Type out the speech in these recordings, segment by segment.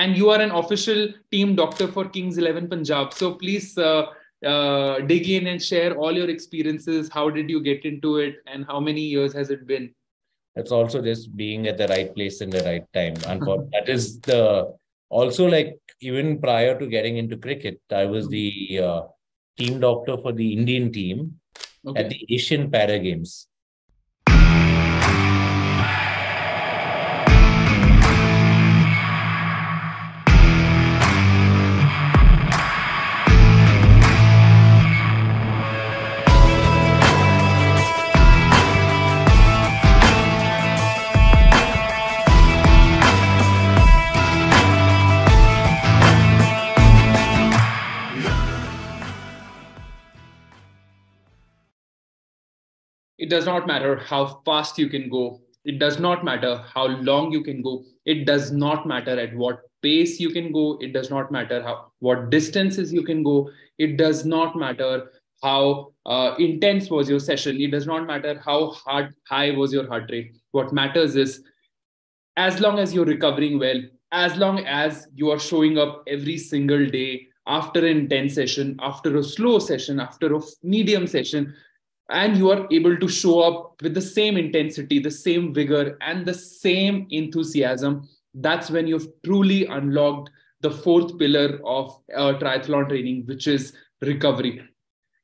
and you are an official team doctor for Kings 11 Punjab. So please uh, uh, dig in and share all your experiences. How did you get into it, and how many years has it been? It's also just being at the right place in the right time, and for that is the also like even prior to getting into cricket, I was the uh, team doctor for the Indian team okay. at the Asian Para Games. Does not matter how fast you can go. It does not matter how long you can go. It does not matter at what pace you can go. It does not matter how what distances you can go. It does not matter how uh, intense was your session. It does not matter how hard high was your heart rate. What matters is as long as you're recovering well, as long as you are showing up every single day after an intense session, after a slow session, after a medium session, and you are able to show up with the same intensity, the same vigor, and the same enthusiasm, that's when you've truly unlocked the fourth pillar of uh, triathlon training, which is recovery.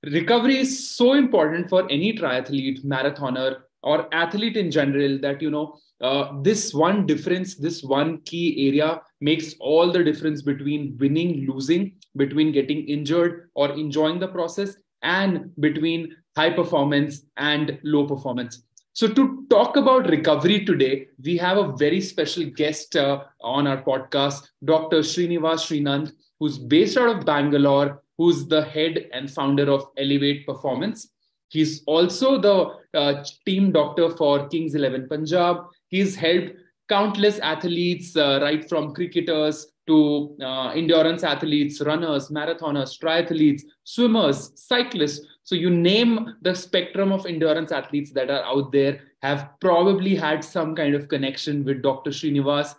Recovery is so important for any triathlete, marathoner, or athlete in general that, you know, uh, this one difference, this one key area makes all the difference between winning, losing, between getting injured or enjoying the process, and between high performance and low performance. So, to talk about recovery today, we have a very special guest uh, on our podcast, Dr. Srinivas Srinand, who's based out of Bangalore, who's the head and founder of Elevate Performance. He's also the uh, team doctor for Kings 11 Punjab. He's helped countless athletes, uh, right from cricketers to uh, endurance athletes, runners, marathoners, triathletes, swimmers, cyclists. So you name the spectrum of endurance athletes that are out there have probably had some kind of connection with Dr. Srinivas.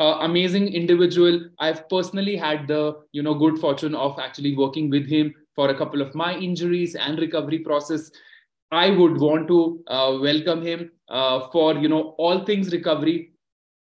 Uh, amazing individual. I've personally had the you know good fortune of actually working with him for a couple of my injuries and recovery process. I would want to uh, welcome him uh, for you know all things recovery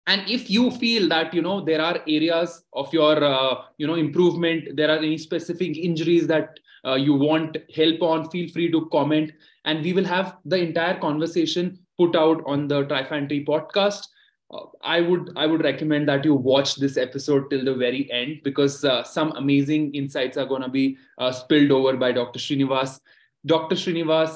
and if you feel that you know there are areas of your uh, you know improvement there are any specific injuries that uh, you want help on feel free to comment. And we will have the entire conversation put out on the trifantry podcast. Uh, i would i would recommend that you watch this episode till the very end because uh, some amazing insights are going to be uh, spilled over by dr srinivas. Dr srinivas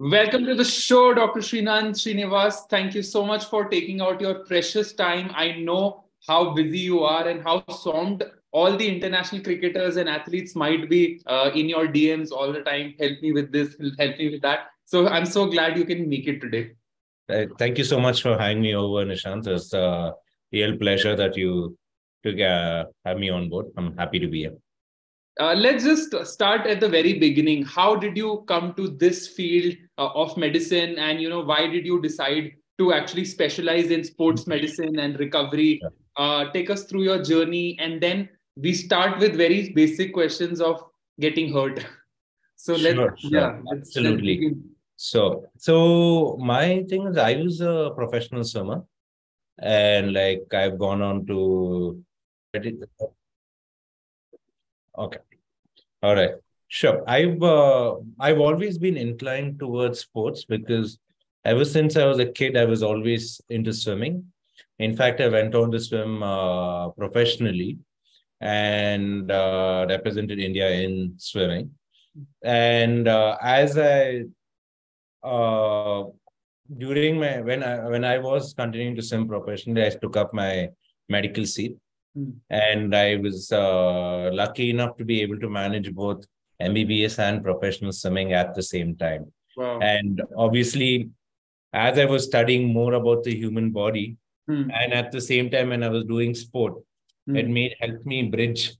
Welcome to the show, Dr. Srinand Srinivas. Thank you so much for taking out your precious time. I know how busy you are and how swamped all the international cricketers and athletes might be uh, in your DMs all the time. Help me with this, help me with that. So I'm so glad you can make it today. Uh, thank you so much for having me over, Nishant. It's a real pleasure that you took uh, have me on board. I'm happy to be here. Uh, let's just start at the very beginning how did you come to this field uh, of medicine and you know why did you decide to actually specialize in sports mm-hmm. medicine and recovery uh, take us through your journey and then we start with very basic questions of getting hurt so let's sure, sure. yeah let's, absolutely let's so so my thing is i was a professional swimmer and like i've gone on to okay all right. Sure. I've uh, I've always been inclined towards sports because ever since I was a kid, I was always into swimming. In fact, I went on to swim uh, professionally and uh, represented India in swimming. And uh, as I uh, during my when I when I was continuing to swim professionally, I took up my medical seat Hmm. And I was uh, lucky enough to be able to manage both MBBS and professional swimming at the same time. Wow. And obviously, as I was studying more about the human body, hmm. and at the same time, when I was doing sport, hmm. it made helped me bridge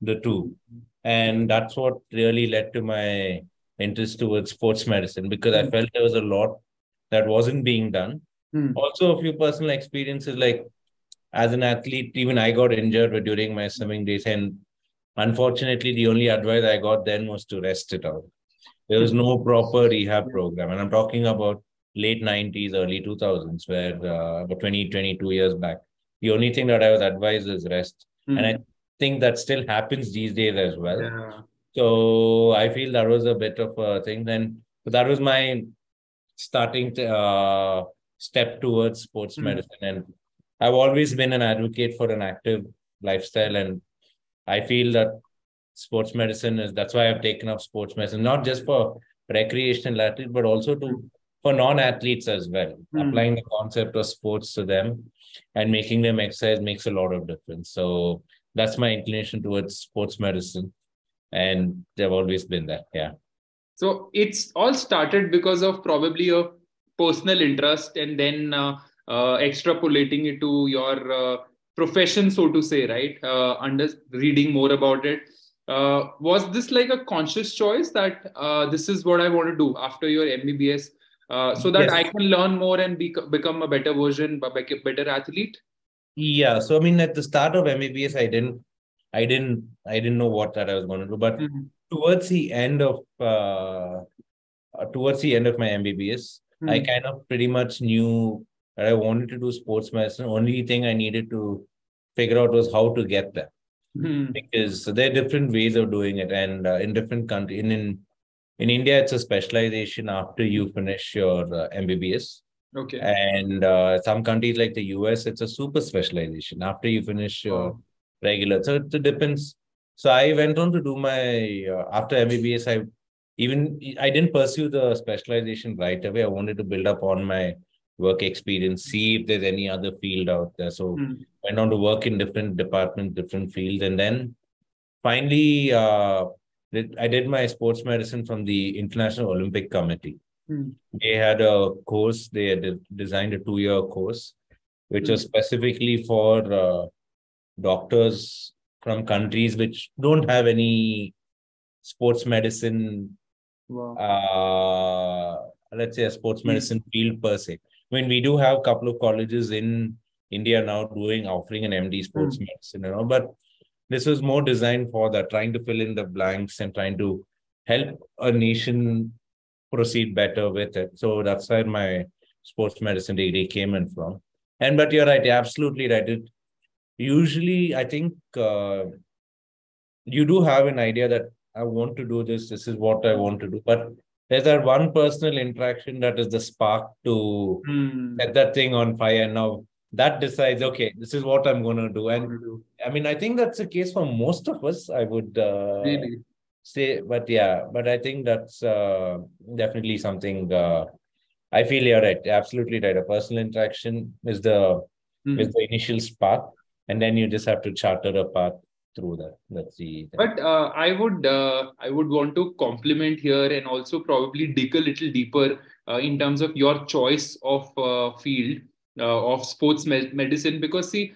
the two. And that's what really led to my interest towards sports medicine because I felt there was a lot that wasn't being done Hmm. Also, a few personal experiences like as an athlete, even I got injured during my swimming days. And unfortunately, the only advice I got then was to rest it out. There was no proper rehab program. And I'm talking about late 90s, early 2000s, where uh, about 20, 22 years back. The only thing that I was advised is rest. Hmm. And I think that still happens these days as well. yeah. So I feel that was a bit of a thing. Then that was my starting to, uh, step towards sports Hmm. medicine. And I've always been an advocate for an active lifestyle. And I feel that sports medicine is that's why I've taken up sports medicine, not just for recreational athletes, but also to for non-athletes as well. Hmm. Applying the concept of sports to them and making them exercise makes a lot of difference. So that's my inclination towards sports medicine. And they've always been that. Yeah. So it's all started because of probably a personal interest and then uh, uh, extrapolating it to your uh, profession, so to say, right? Uh, under reading more about it. Uh, was this like a conscious choice that uh, this is what I want to do after your MBBS uh, so that Yes. I can learn more and be, become a better version, a better athlete? Yeah. So I mean, at the start of MBBS, I didn't, I didn't, I didn't know what that I was going to do. But Mhm. towards the end of, uh, uh, towards the end of my MBBS, I Mhm. kind of pretty much knew that I wanted to do sports medicine. Only thing I needed to figure out was how to get there Mhm. because there are different ways of doing it, and uh, in different countries, in in in India, it's a specialization after you finish your uh, MBBS. Okay. And uh, some countries like the US, it's a super specialization after you finish your Wow. regular. So it depends. So I went on to do my uh, after MBBS. I even I didn't pursue the specialization right away. I wanted to build up on my work experience, see if there's any other field out there. So Mhm. went on to work in different departments, different fields, and then finally uh, I did my sports medicine from the International Olympic Committee Mhm. they had a course they had designed a two-year course which was specifically for uh, doctors from countries which don't have any sports medicine Wow. uh, let's say a sports medicine field per se i mean we do have a couple of colleges in india now doing offering an md sports medicine you know but this was more designed for that trying to fill in the blanks and trying to help a nation proceed better with it. So that's where my sports medicine degree came in from. And but you're right, you're absolutely right. It usually I think uh, you do have an idea that I want to do this, this is what I want to do. But there's that one personal interaction that is the spark to Hmm. set that thing on fire. And now that decides, okay, this is what I'm gonna do. And I mean, I think that's the case for most of us. I would uh, Really. say, but yeah, but I think that's uh, definitely something. Uh, I feel you're right, absolutely right. A personal interaction is the Hmm. is the initial spark, and then you just have to charter a path through the. But uh, I would uh, I would want to compliment here and also probably dig a little deeper uh, in terms of your choice of uh, field uh, of sports med- medicine because see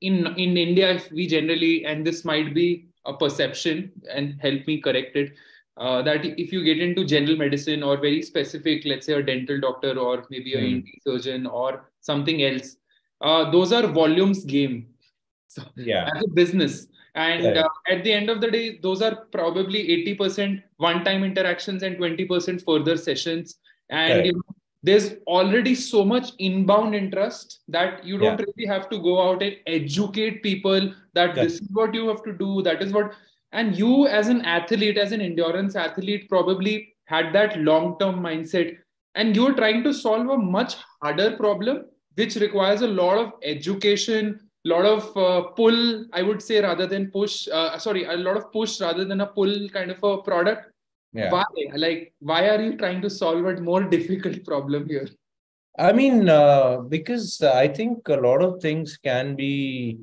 in in India we generally and this might be a perception and help me correct it uh, that if you get into general medicine or very specific let's say a dental doctor or maybe a Hmm. ENT surgeon or something else uh, those are volumes game so yeah, as a business and Right. uh, at the end of the day those are probably 80% one time interactions and 20% further sessions and Correct. you know, there's already so much inbound interest that you don't Yeah. really have to go out and educate people that Correct. this is what you have to do that is what and you as an athlete as an endurance athlete probably had that long term mindset and you're trying to solve a much harder problem which requires a lot of education lot of uh, pull i would say rather than push uh, sorry a lot of push rather than a pull kind of a product yeah. why like why are you trying to solve a more difficult problem here I mean, uh, because I think a lot of things can be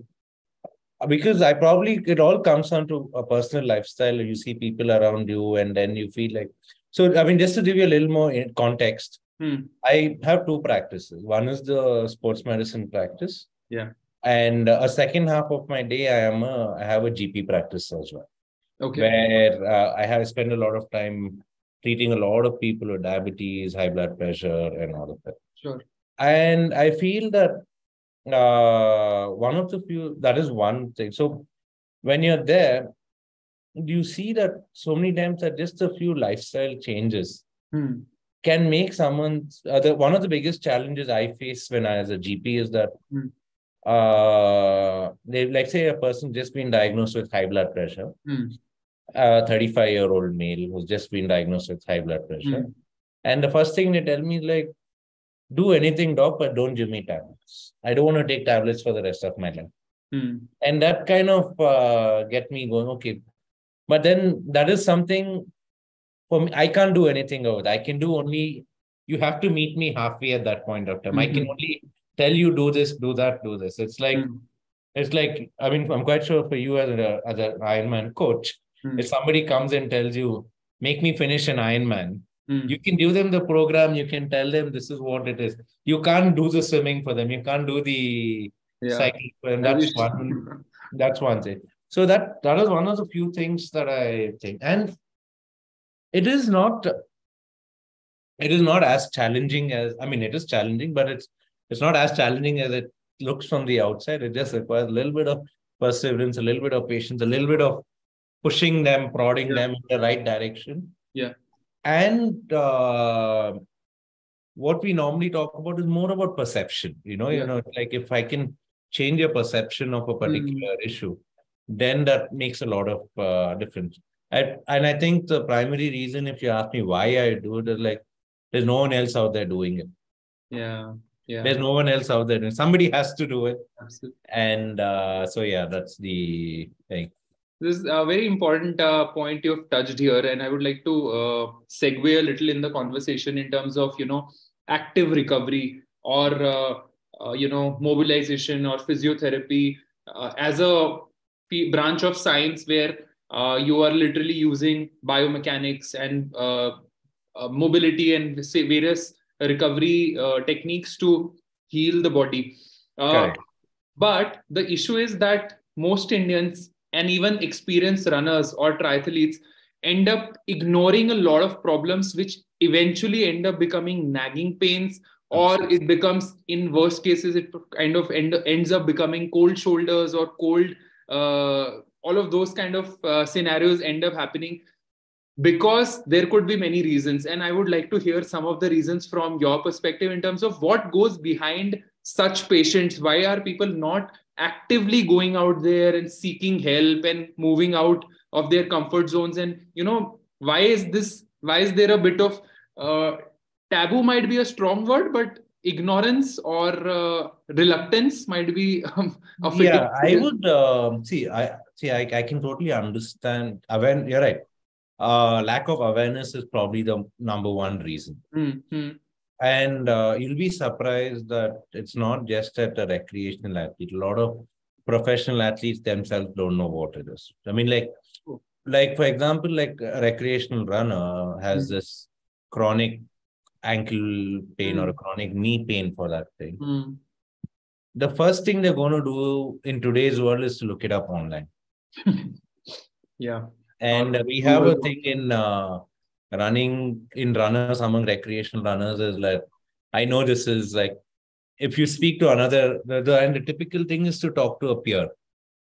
because I probably it all comes down to a personal lifestyle. You see people around you, and then you feel like so. I mean, just to give you a little more in context, Hmm. I have two practices. One is the sports medicine practice. Yeah. And a second half of my day, I am a I have a GP practice as well, okay where uh, I have spent a lot of time treating a lot of people with diabetes, high blood pressure, and all of that. sure and I feel that uh, one of the few that is one thing. So when you're there, do you see that so many times that just a few lifestyle changes Hmm. can make someone uh, the, one of the biggest challenges I face when I as a GP is that Hmm. Uh they like say a person just been diagnosed with high blood pressure, Hmm. a 35 year old male who's just been diagnosed with high blood pressure. Hmm. And the first thing they tell me is like, do anything, doc, but don't give me tablets. I don't want to take tablets for the rest of my life. Hmm. And that kind of uh, get me going, okay. But then that is something for me, I can't do anything over it. I can do only, you have to meet me halfway at that point of time. I can Mhm. only tell you do this, do that, do this. It's like, Hmm. it's like, I mean, I'm quite sure for you as a as an Ironman coach, Hmm. if somebody comes and tells you, make me finish an Ironman, Hmm. you can give them the program, you can tell them this is what it is. You can't do the swimming for them, you can't do the Yeah. cycling for them. That's one that's one thing. So that that is one of the few things that I think. And it is not it is not as challenging as I mean it is challenging, but it's it's not as challenging as it looks from the outside. It just requires a little bit of perseverance, a little bit of patience, a little bit of pushing them, prodding Yeah. them in the right direction. Yeah. And uh, what we normally talk about is more about perception. You know, Yeah. you know, like if I can change your perception of a particular issue, then that makes a lot of uh, difference. I, and I think the primary reason, if you ask me why I do it, is like there's no one else out there doing it. Yeah. Yeah. There's no one else out there. Somebody has to do it. Absolutely. And uh, so, yeah, that's the thing. This is a very important uh, point you've touched here, and I would like to uh, segue a little in the conversation in terms of you know active recovery or uh, uh, you know mobilization or physiotherapy uh, as a p- branch of science where uh, you are literally using biomechanics and uh, uh, mobility and say various recovery uh, techniques to heal the body. Uh, but the issue is that most Indians and even experienced runners or triathletes end up ignoring a lot of problems, which eventually end up becoming nagging pains, or it becomes, in worst cases, it kind of end, ends up becoming cold shoulders or cold. Uh, all of those kind of uh, scenarios end up happening because there could be many reasons and i would like to hear some of the reasons from your perspective in terms of what goes behind such patients why are people not actively going out there and seeking help and moving out of their comfort zones and you know why is this why is there a bit of uh, taboo might be a strong word but ignorance or uh, reluctance might be um, a Yeah, I would um, see. I see. I, I can totally understand. Aware, you're right. Uh, lack of awareness is probably the number one reason. Hmm, hmm, And uh, you'll be surprised that it's not just at a recreational athlete. A lot of professional athletes themselves don't know what it is. I mean, like, like for example, like a recreational runner has Mm. this chronic ankle pain or a Mm. chronic knee pain for that thing. hmm. The first thing they're going to do in today's world is to look it up online. yeah And we have a thing in uh, running in runners among recreational runners is like I know this is like if you speak to another the, the and the typical thing is to talk to a peer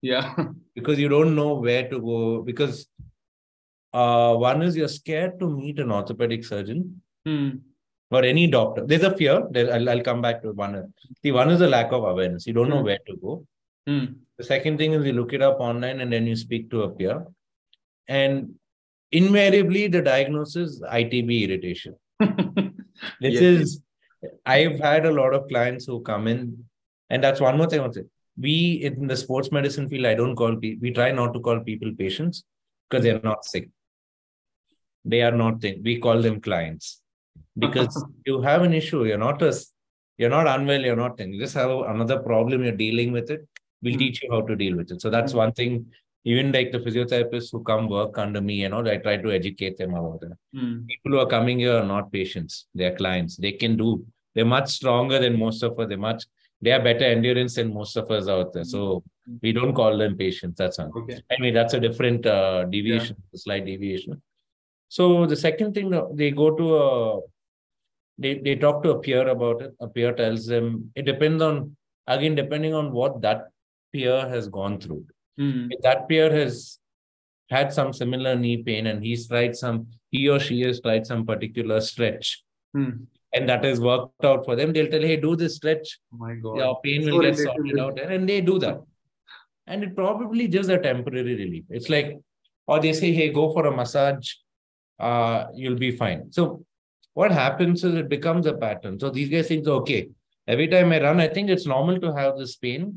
yeah because you don't know where to go because uh one is you're scared to meet an orthopedic surgeon Hmm. or any doctor. There's a fear. There, I'll, I'll come back to one. The one is a lack of awareness. You don't know Hmm. where to go. Hmm. The second thing is you look it up online and then you speak to a peer. And invariably, the diagnosis ITB irritation. This Yes. is, I've had a lot of clients who come in, and that's one more thing I want to say. We in the sports medicine field, I don't call people, we try not to call people patients because they're not sick. They are not, thing. we call them clients because you have an issue. You're not a, you're not unwell, you're not, thing. you just have another problem, you're dealing with it. We'll Hmm. teach you how to deal with it. So that's Hmm. one thing. Even like the physiotherapists who come work under me, you know, I try to educate them about that Hmm. people who are coming here are not patients. They're clients. They can do. They're much stronger than most of us. They're much they have better endurance than most of us out there. So we don't call them patients. That's all. Okay. i mean that's a different uh, deviation a slight deviation. So the second thing uh, they go to a they, they talk to a peer about it. A peer tells them it depends on again depending on what that peer has gone through. If that peer has had some similar knee pain and he's tried some, he or she has tried some particular stretch Hmm. and that has worked out for them, they'll tell, hey, do this stretch, Oh my god. your pain So will get sorted out, and they do that. And it probably just a temporary relief. It's like, or they say, hey, go for a massage, uh, you'll be fine. So what happens is it becomes a pattern. So these guys think, okay, every time I run, I think it's normal to have this pain.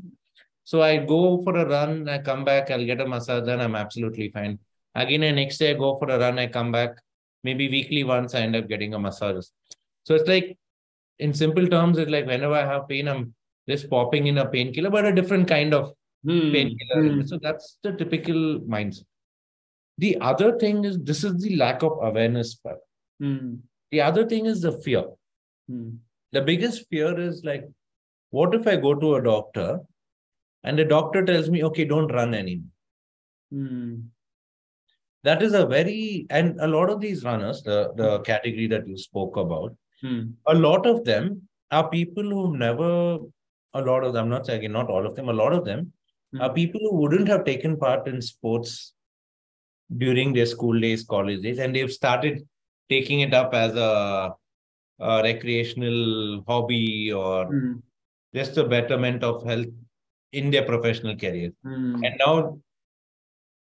So I go for a run, I come back, I'll get a massage, then I'm absolutely fine. Again, the next day I go for a run, I come back. Maybe weekly once I end up getting a massage. So it's like, in simple terms, it's like whenever I have pain, I'm just popping in a painkiller, but a different kind of Hmm. painkiller. Hmm. So that's the typical mindset. The other thing is this is the lack of awareness part. Hmm. The other thing is the fear. Hmm. The biggest fear is like, what if I go to a doctor and the doctor tells me, okay, don't run anymore? Hmm. That is a very, and a lot of these runners, the, the category that you spoke about, Hmm. a lot of them are people who've never, a lot of them, I'm not saying not all of them, a lot of them are Hmm. people who wouldn't have taken part in sports during their school days, college days, and they've started taking it up as a, a recreational hobby or Hmm. just a betterment of health in their professional career. Hmm. And now,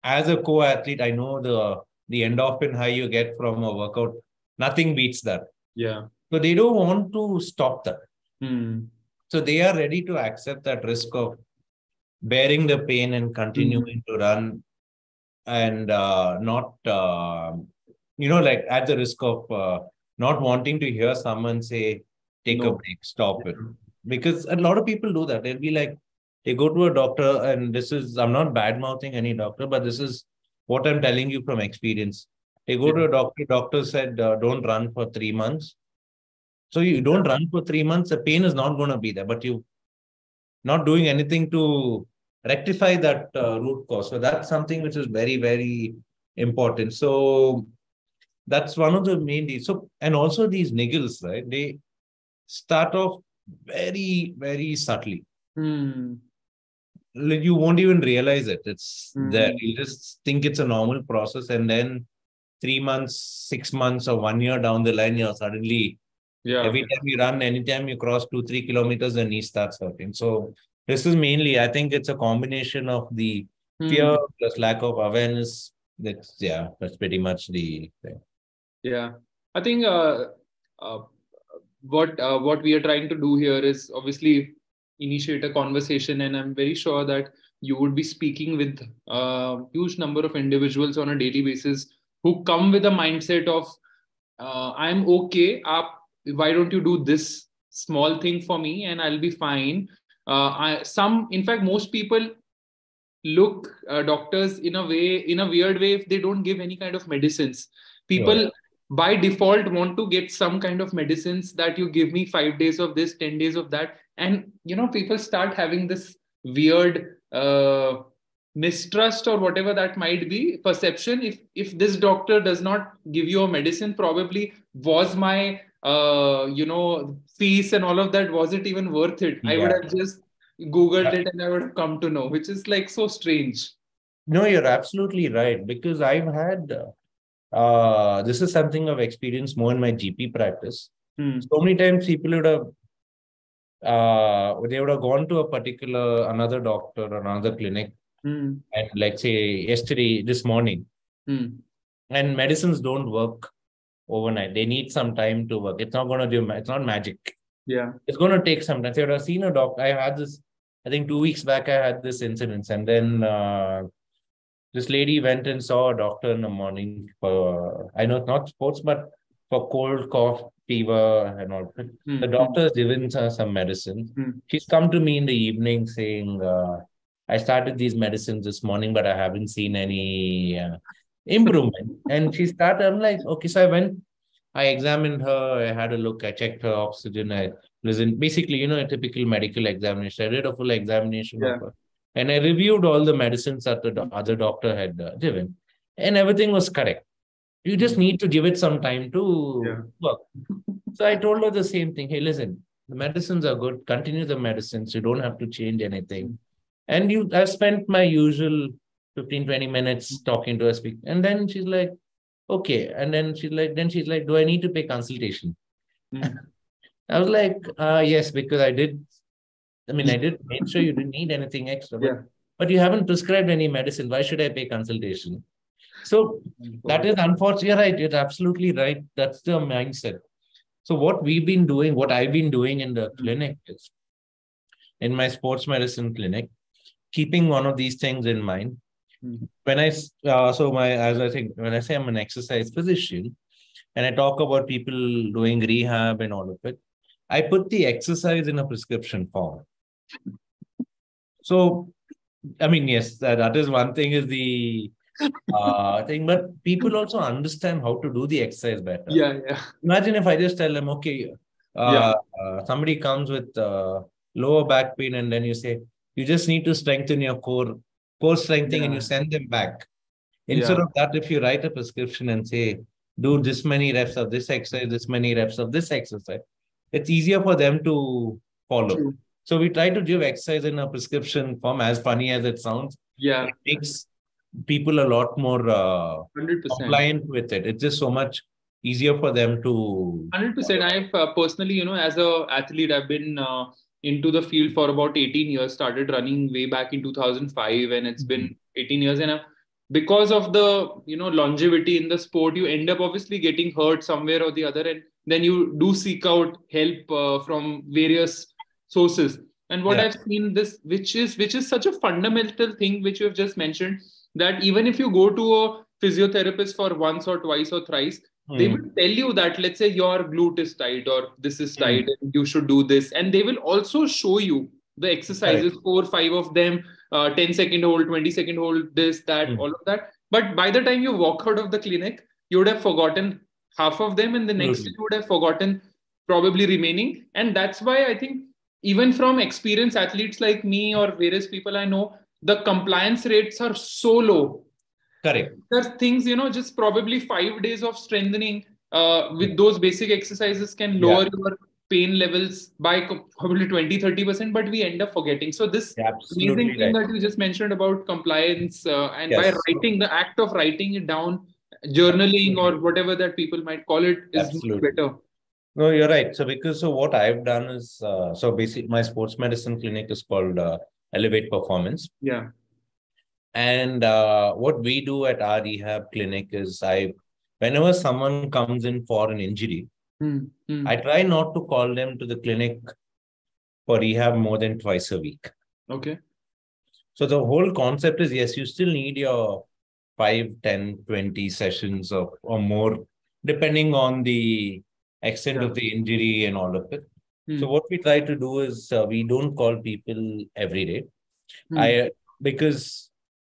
as a co-athlete, I know the the endorphin high you get from a workout, nothing beats that. Yeah. So they don't want to stop that. Hmm. So they are ready to accept that risk of bearing the pain and continuing to run and uh, not, uh, you know, like at the risk of uh, not wanting to hear someone say, take a break, stop it. Because a lot of people do that. They'll be like, they go to a doctor, and this is, I'm not bad mouthing any doctor, but this is what I'm telling you from experience. They go to a doctor, doctor said, uh, don't run for three months. So you don't run for three months, the pain is not going to be there, but you not doing anything to rectify that uh, root cause. So that's something which is very, very important. So that's one of the main deals. So and also these niggles, right? They start off very, very subtly. Hmm. Like, You won't even realize it. It's there. Mhm. You just think it's a normal process, and then three months, six months, or one year down the line, you're suddenly Yeah. Every time you run, anytime you cross two, three kilometers, the knee starts hurting. So this is mainly, I think it's a combination of the Hmm. fear plus lack of awareness. That's yeah, that's pretty much the thing. Yeah, I think uh, uh, what uh, what we are trying to do here is obviously initiate a conversation, and I'm very sure that you would be speaking with a huge number of individuals on a daily basis who come with a mindset of uh, I'm okay. Up, why don't you do this small thing for me, and I'll be fine. Uh, I, some, in fact, most people look uh, doctors in a way in a weird way if they don't give any kind of medicines people Right. By default want to get some kind of medicines that you give me 5 days of this 10 days of that. And you know people start having this weird uh, mistrust or whatever that might be perception. If if this doctor does not give you a medicine probably was my uh, you know fees and all of that was it even worth it? I would have just googled Yeah. it and i would have come to know which is like so strange. No, you're absolutely right because I've had uh, uh, this is something I've experienced more in my GP practice. Hmm. So many times people would have uh, they would have gone to a particular another doctor or another clinic Hmm. and like say yesterday this morning Hmm. and medicines don't work overnight they need some time to work it's not going to do it's not magic yeah it's going to take some time so i've seen a doctor i had this i think two weeks back i had this incident and then uh, this lady went and saw a doctor in the morning for i know it's not sports but for cold cough fever and all Hmm. the doctor has given her some medicine Hmm. she's come to me in the evening saying uh, i started these medicines this morning but i haven't seen any uh, improvement and she started i'm like okay so i went i examined her i had a look i checked her oxygen i listened basically you know a typical medical examination i did a full examination Yeah. of her and i reviewed all the medicines that the other doctor had uh, given and everything was correct you just need to give it some time to Yeah. work So I told her the same thing. Hey, listen, the medicines are good. Continue the medicines. You don't have to change anything. And you, I spent my usual 15, 20 minutes talking to her, speak. And then she's like, okay. And then she's like, then she's like, do I need to pay consultation? Mm. I was like, uh, yes, because I did. I mean, I did make sure you didn't need anything extra, but, Yeah. but you haven't prescribed any medicine. Why should I pay consultation? So that is unfortunate. You're right. You're absolutely right. That's the mindset. So what we've been doing, what I've been doing in the clinic is in my sports medicine clinic, keeping one of these things in mind. Hmm. When I uh, so my as I think when I say I'm an exercise physician, and I talk about people doing rehab and all of it, I put the exercise in a prescription form. So, I mean, yes, that, that is one thing is the uh thing, but people also understand how to do the exercise better. Yeah, yeah. Imagine if I just tell them, okay, uh, uh, somebody comes with uh, lower back pain, and then you say, you just need to strengthen your core, core strengthening, and you send them back. Instead Yeah. of that, if you write a prescription and say, do this many reps of this exercise, this many reps of this exercise, it's easier for them to follow. True. So we try to give exercise in a prescription form, as funny as it sounds. Yeah, It makes people a lot more uh, 100%. compliant with it. It's just so much easier for them to. Hundred percent. I've uh, personally, you know, as a athlete, I've been uh, into the field for about eighteen years. Started running way back in two thousand five, and it's been eighteen years. And uh, because of the you know longevity in the sport, you end up obviously getting hurt somewhere or the other, and then you do seek out help uh, from various sources. And what Yeah. I've seen this, which is which is such a fundamental thing, which you have just mentioned, that even if you go to a physiotherapist for once or twice or thrice they Hmm. will tell you that let's say your glute is tight or this is Hmm. tight and you should do this and they will also show you the exercises four five of them uh, 10 second hold 20 second hold this that Hmm. all of that but by the time you walk out of the clinic you would have forgotten half of them and the next Absolutely. you would have forgotten probably remaining and that's why i think even from experienced athletes like me or various people i know the compliance rates are so low. Correct. there's things you know just probably five days of strengthening uh, with those basic exercises can lower your pain levels by probably 20 30 percent but we end up forgetting. So this Absolutely amazing thing that you just mentioned about compliance uh, and by writing the act of writing it down journaling or whatever that people might call it is Absolutely. better No, you're right. So because so what I've done is uh, so basically my sports medicine clinic is called uh, Elevate Performance, yeah and uh, what we do at our rehab clinic is I, whenever someone comes in for an injury, Hmm, hmm. I try not to call them to the clinic for rehab more than twice a week. okay So the whole concept is yes, you still need your 5, 10, 20 sessions of, or more, depending on the extent Yeah. of the injury and all of it. Hmm, So what we try to do is uh, we don't call people every day. hmm. I because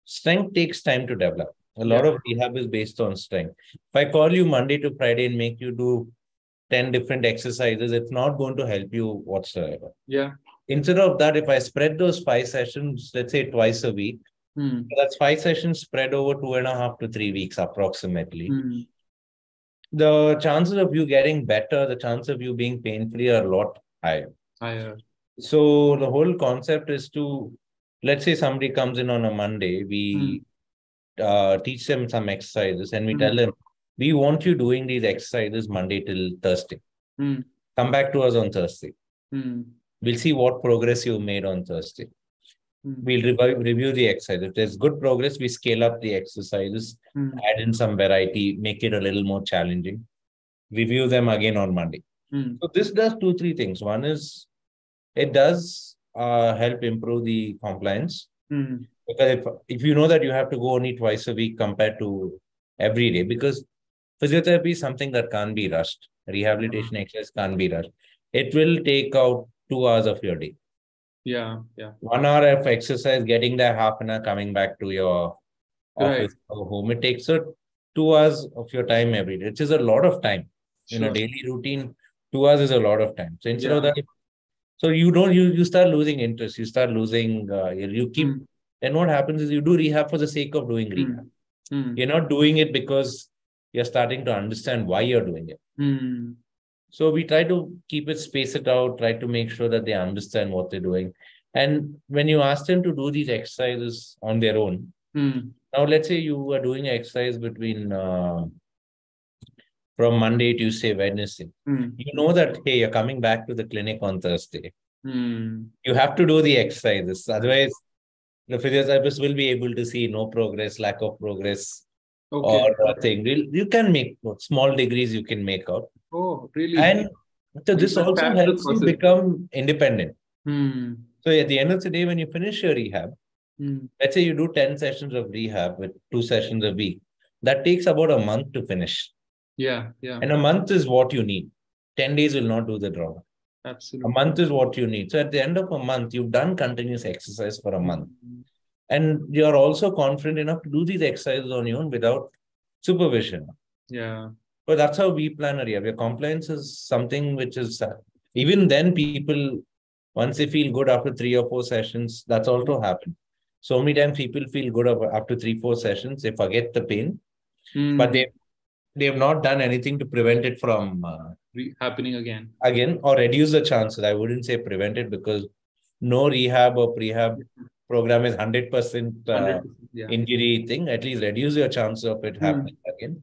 strength takes time to develop. A lot Yeah. of rehab is based on strength. If I call you Monday to Friday and make you do 10 different exercises, it's not going to help you whatsoever. yeah Instead of that, if I spread those five sessions, let's say twice a week, Hmm, that's five sessions spread over two and a half to three weeks approximately. hmm. The chances of you getting better, the chance of you being pain free are a lot higher. Higher. So the whole concept is to, let's say somebody comes in on a Monday, we uh, teach them some exercises and we Hmm. tell them, we want you doing these exercises Monday till Thursday. Hmm, Come back to us on Thursday. hmm, We'll see what progress you made on Thursday. Hmm, We'll revi- review the exercise. If there's good progress, we scale up the exercises, hmm. add in some variety, make it a little more challenging. Review them again on Monday. Hmm, So this does two, three things. One is it does uh, help improve the compliance hmm. because if, if you know that you have to go only twice a week compared to every day, because physiotherapy is something that can't be rushed. Rehabilitation exercise can't be rushed. It will take out two hours of your day. Yeah, yeah. One hour of exercise, getting there half an hour, coming back to your Right. office or home. It takes so two hours of your time every day, which is a lot of time in a daily routine. Two hours is a lot of time. So instead of that, so you don't you you start losing interest. You start losing. Uh, you, keep. Hmm, Then what happens is you do rehab for the sake of doing hmm, rehab. hmm, You're not doing it because you're starting to understand why you're doing it. So we try to keep it, space it out, try to make sure that they understand what they're doing. And when you ask them to do these exercises on their own, Mm. now let's say you are doing exercise between uh, from Monday, Tuesday, Wednesday. Mm. You know that hey, you're coming back to the clinic on Thursday. Mm. You have to do the exercises, otherwise the physiotherapist will be able to see no progress, lack of progress, Okay. or a thing. You you can make small degrees you can make out. Oh, really? And so this also helps you become independent. Hmm. So at the end of the day, when you finish your rehab, Hmm. let's say you do 10 sessions of rehab with two sessions a week, that takes about a month to finish. Yeah. Yeah. And a month is what you need. 10 days will not do the job. Absolutely. A month is what you need. So at the end of a month, you've done continuous exercise for a month. Hmm. And you're also confident enough to do these exercises on your own without supervision. Yeah. But that's how we plan a rehab. Your compliance is something which is uh, even then people once they feel good after three or four sessions, that's also happened. So many times people feel good after three, four sessions, they forget the pain, Hmm. but they they have not done anything to prevent it from uh, happening again. again or reduce the chances. I wouldn't say prevent it because no rehab or prehab program is hundred percent uh, 100%, yeah. injury thing. At least reduce your chance of it Hmm. happening again.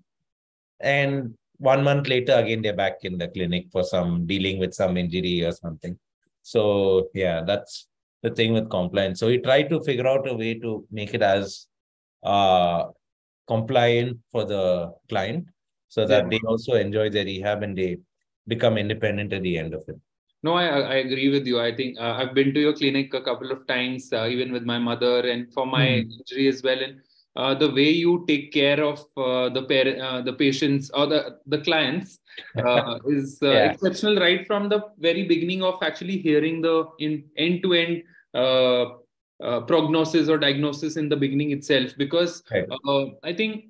And one month later, again they're back in the clinic for some dealing with some injury or something. So yeah, that's the thing with compliance. So we try to figure out a way to make it as uh compliant for the client so that Yeah. they also enjoy their rehab and they become independent at the end of it. No, I I agree with you. I think uh, I've been to your clinic a couple of times, uh, even with my mother, and for my Hmm. injury as well. And uh, the way you take care of uh, the parent, uh, the patients or the the clients uh, is uh, Yeah. exceptional. Right from the very beginning of actually hearing the in end to end prognosis or diagnosis in the beginning itself, because Right. uh, I think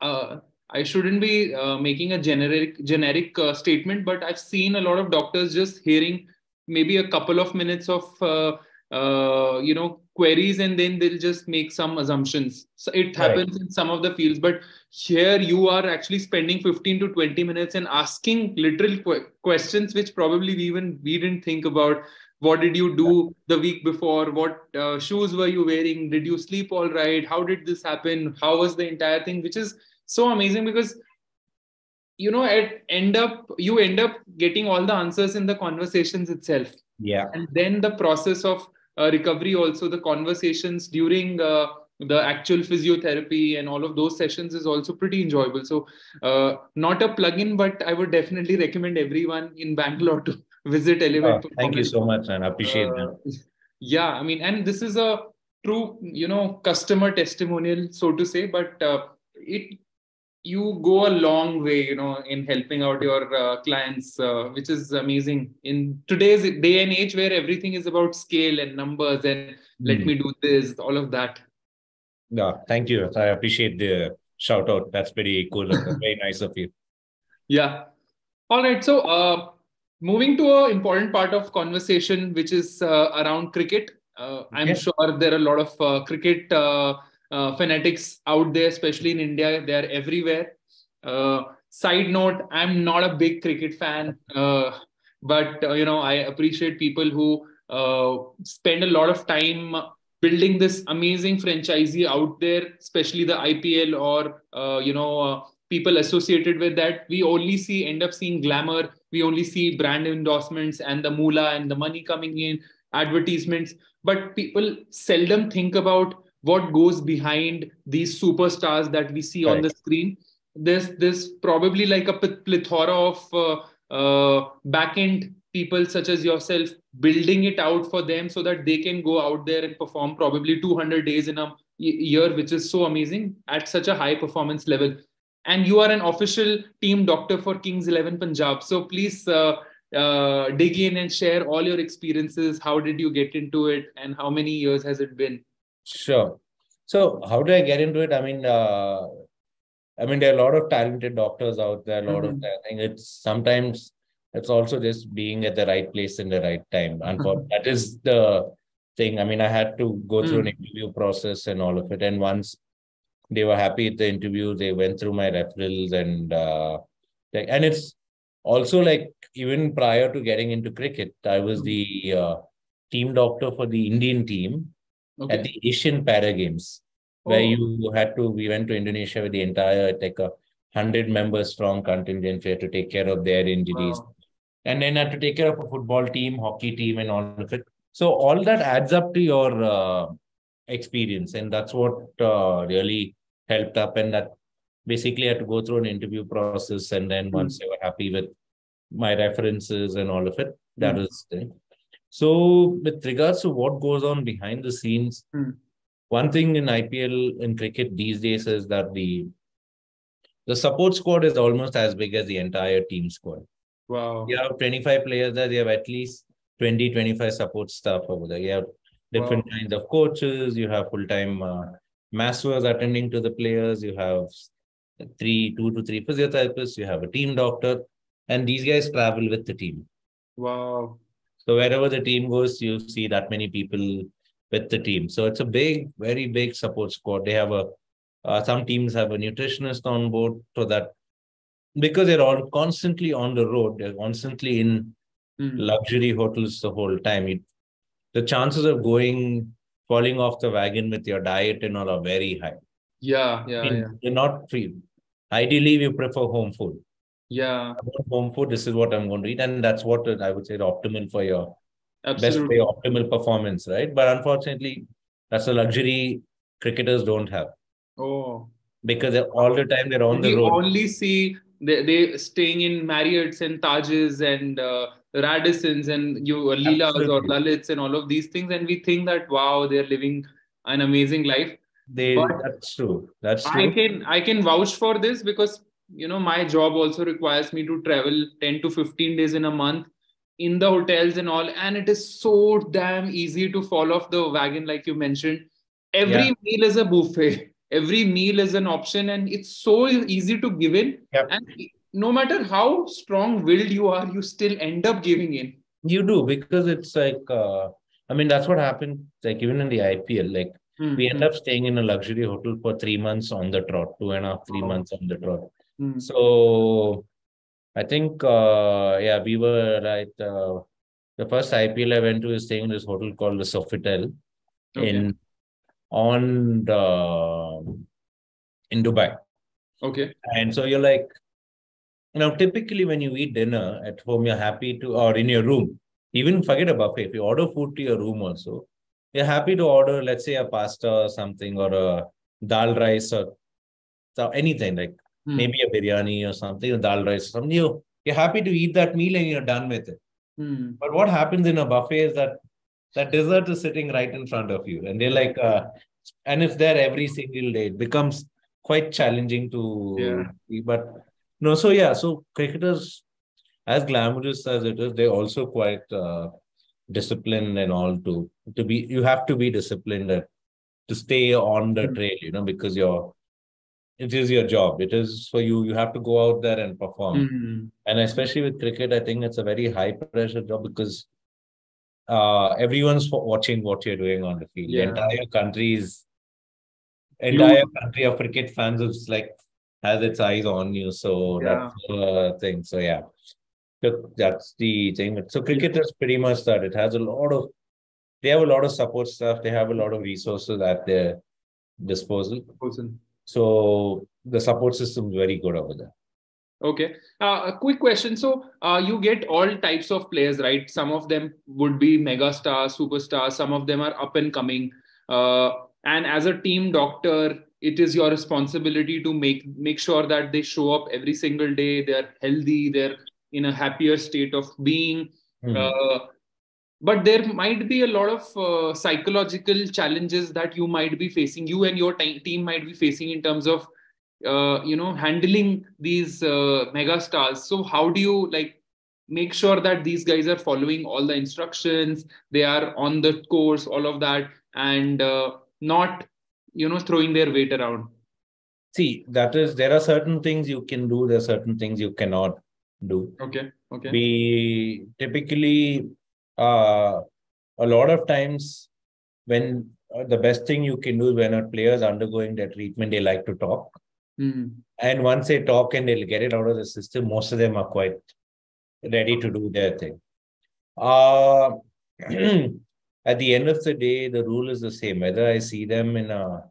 uh, I shouldn't be uh, making a generic generic uh, statement, but I've seen a lot of doctors just hearing maybe a couple of minutes of uh, uh, you know queries and then they'll just make some assumptions. So it Right. happens in some of the fields, but here you are actually spending 15 to 20 minutes and asking literal que- questions which probably we even we didn't think about. What did you do the week before? What uh, shoes were you wearing? Did you sleep all right? How did this happen? How was the entire thing? Which is so amazing because you know at end up you end up getting all the answers in the conversations itself. Yeah. and then the process of recovery also the conversations during uh, the actual physiotherapy and all of those sessions is also pretty enjoyable. So uh, not a plug-in but i would definitely recommend everyone in bangalore to visit elevate Oh, thank you so much, and I appreciate that. Uh, yeah i mean and this is a true you know customer testimonial so to say but uh, it you go a long way you know in helping out your uh, clients uh, which is amazing in today's day and age where everything is about scale and numbers and let Hmm. me do this all of that Yeah, thank you. I appreciate the shout out. That's pretty cool. That's very nice of you. Yeah. All right. So, uh, moving to an important part of conversation, which is uh, around cricket. Uh, I'm sure there are a lot of uh, cricket uh, fanatics out there, especially in India. They are everywhere. Uh, side note: I'm not a big cricket fan, uh, but uh, you know I appreciate people who uh, spend a lot of time building this amazing franchisee out there, especially the IPL or uh, you know people associated with that. We only see end up seeing glamour. We only see brand endorsements and the moolah and the money coming in, advertisements. But people seldom think about what goes behind these superstars that we see on the screen. There's there's probably like a plethora of uh, uh, back end people such as yourself building it out for them so that they can go out there and perform probably 200 days in a year which is so amazing at such a high performance level. And you are an official team doctor for kings 11 punjab. So please uh, uh, dig in and share all your experiences. How did you get into it and how many years has it been Sure. So how do I get into it? I mean, uh, I mean, there are a lot of talented doctors out there. A lot of Mhm. I think it's sometimes it's also just being at the right place in the right time. And for that is the thing. I mean, I had to go through an interview process and all of it. And once they were happy at the interview, they went through my referrals and uh, like, and it's also like even prior to getting into cricket, I was the uh, team doctor for the Indian team okay. at the Asian Para Games, oh. where you had to. We went to Indonesia with the entire like a hundred members strong contingent. We had to take care of their injuries, wow. and then had to take care of a football team, hockey team, and all of it. So all that adds up to your uh, experience, and that's what uh, really helped up, and that basically had to go through an interview process, and then once mm. they were happy with my references and all of it, that mm. was the. So, with regards to what goes on behind the scenes, mm. one thing in IPL in cricket these days is that the the support squad is almost as big as the entire team squad. Wow. You have 25 players there, you have at least 20, 25 support staff over there. You have different wow. kinds of coaches, you have full time uh, masseurs attending to the players, you have three, two to three physiotherapists, you have a team doctor, and these guys travel with the team. Wow. So wherever the team goes, you see that many people with the team. So it's a big, very big support squad. They have a uh, some teams have a nutritionist on board so that because they're all constantly on the road, they're constantly in mm. luxury hotels the whole time. It, the chances of going falling off the wagon with your diet and all are very high. Yeah, yeah, I mean, yeah. You're not free. Ideally, we prefer home food. Yeah. home food, this is what I'm going to eat. And that's what I would say the optimal for your Absolutely. best way, optimal performance, right? But unfortunately, that's a luxury cricketers don't have. Oh. Because all the time they're on we the road. only see they they staying in Marriotts and Tajes and uh, Radissons and you uh, Leelas or Lalits and all of these things, and we think that wow, they're living an amazing life. They but that's true. That's true. I can I can vouch for this because you know my job also requires me to travel 10 to 15 days in a month in the hotels and all and it is so damn easy to fall off the wagon like you mentioned every yeah. meal is a buffet every meal is an option and it's so easy to give in yep. and no matter how strong willed you are you still end up giving in you do because it's like uh, i mean that's what happened like even in the ipl like mm-hmm. we end up staying in a luxury hotel for three months on the trot two and a half three months on the trot Mm. So I think, uh, yeah, we were right. Uh, the first IPL I went to is staying in this hotel called the Sofitel okay. in on the, in Dubai. Okay. And so you're like, you know, typically when you eat dinner at home, you're happy to, or in your room, even forget a buffet. If you order food to your room also, you're happy to order, let's say, a pasta or something, or a dal rice or so anything like hmm. maybe a biryani or something, or dal rice or something. You, you're happy to eat that meal and you're done with it. Hmm. But what happens in a buffet is that that dessert is sitting right in front of you. And they're like, uh, and it's there every single day. It becomes quite challenging to yeah. But no, so yeah, so cricketers, as glamorous as it is, they're also quite uh, disciplined and all to to be you have to be disciplined to stay on the hmm. trail, you know, because you're it is your job. It is for you you have to go out there and perform. Mm-hmm. and especially with cricket i think it's a very high pressure job because uh, everyone's watching what you're doing on the field. Yeah. the entire country's entire you... country of cricket fans is like has its eyes on you. So yeah. that's the thing. So yeah. That's the thing. So cricket is pretty much that. It has a lot of they have a lot of support stuff they have a lot of resources at their disposal so the support system is very good over there. Okay. Uh, a quick question. So uh, you get all types of players, right? Some of them would be mega stars, superstars. Some of them are up and coming. Uh, and as a team doctor, it is your responsibility to make make sure that they show up every single day. They're healthy. They're in a happier state of being. Mm-hmm but there might be a lot of uh, psychological challenges that you might be facing you and your t- team might be facing in terms of uh, you know handling these uh, mega stars. So how do you like make sure that these guys are following all the instructions they are on the course all of that and uh, not you know throwing their weight around? See that is there are certain things you can do there are certain things you cannot do. Okay okay. We typically uh, a lot of times when uh, the best thing you can do when a player is undergoing their treatment, they like to talk. Mm. And once they talk and they'll get it out of the system, most of them are quite ready to do their thing. Uh, at the end of the day, the rule is the same. Whether I see them in a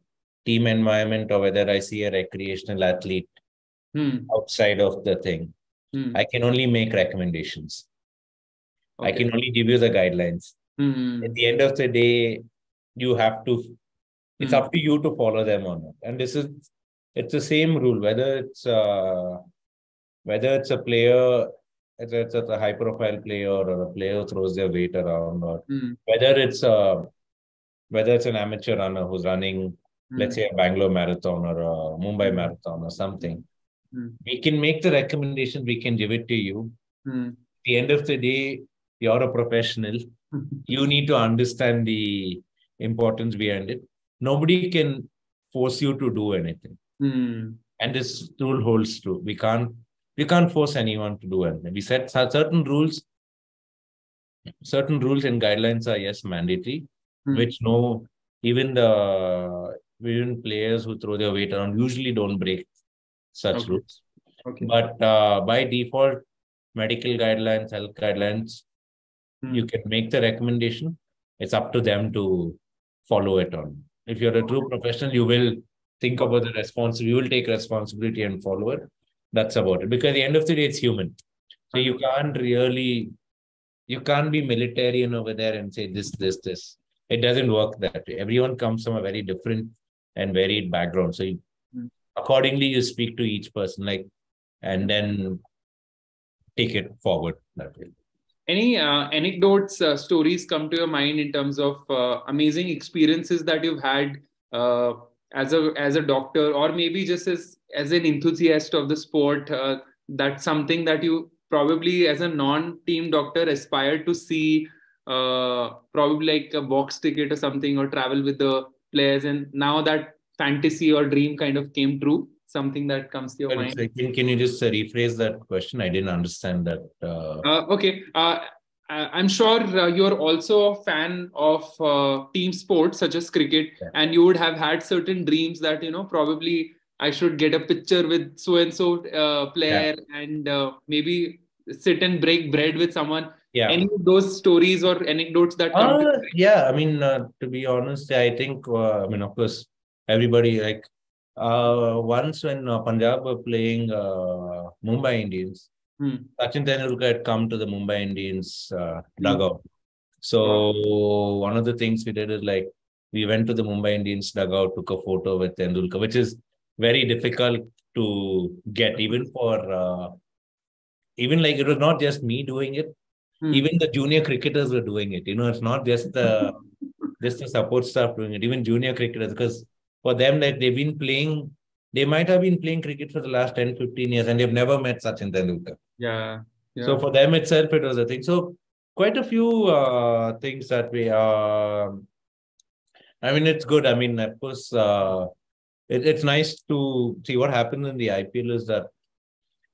team environment or whether I see a recreational athlete Hmm. outside of the thing, Hmm. I can only make recommendations. I can only give you the guidelines. Hmm. At the end of the day, you have to, it's Hmm. up to you to follow them or not. And this is, it's the same rule, whether it's, uh, whether it's a player, whether it's a high profile player or a player throws their weight around or Hmm. whether it's a, whether it's an amateur runner who's running, let's say a Bangalore marathon or a Mumbai Hmm. marathon or something. Hmm. We can make the recommendation, we can give it to you. At the end of the day, you're a professional. You need to understand the importance behind it. Nobody can force you to do anything. Hmm. And this rule holds true. We can't we can't force anyone to do anything. We set certain rules, certain rules and guidelines are yes mandatory, Hmm. which no even the even players who throw their weight around usually don't break such Okay. rules. Okay. But uh, by default, medical guidelines, health guidelines, Hmm. you can make the recommendation. It's up to them to follow it on. If you're a true professional, you will think about the responsibility, you will take responsibility and follow it. That's about it. Because at the end of the day, it's human. So you can't really, you can't be militarian over there and say this, this, this. It doesn't work that way. Everyone comes from a very different and varied background. So you, Hmm. accordingly, you speak to each person, like, and then take it forward that way. Any uh, anecdotes, uh, stories come to your mind in terms of uh, amazing experiences that you've had uh, as a as a doctor, or maybe just as as an enthusiast of the sport? Uh, that's something that you probably, as a non-team doctor, aspire to see. Uh, probably like a box ticket or something, or travel with the players, and now that fantasy or dream kind of came true. Something that comes to your But mind. Can, can you just uh, rephrase that question? I didn't understand that. Uh, Uh, okay. Uh, I- I'm sure uh, you're also a fan of uh, team sports such as cricket, Yeah. and you would have had certain dreams that you know probably I should get a picture with so and so player and uh, maybe sit and break bread with someone. yeah. Any of those stories or anecdotes that come? Uh, yeah, I mean, uh, to be honest, I think, uh, I mean, of course, everybody like uh, once when uh, Punjab were playing uh, Mumbai Indians, Hmm. Sachin Tendulkar had come to the Mumbai Indians uh, Hmm. dugout. So one of the things we did is like we went to the Mumbai Indians dugout, took a photo with Tendulkar, which is very difficult to get, even for uh, even like it was not just me doing it. Hmm. Even the junior cricketers were doing it. You know, it's not just the just the support staff doing it. Even junior cricketers, because for them, like they've been playing, they might have been playing cricket for the last 10, 15 years, and they've never met Sachin Tendulkar. yeah. yeah. So for them itself, it was a thing. So quite a few uh, things that we. Uh, I mean, it's good. I mean, of course, uh, it, it's nice to see what happens in the IPL is that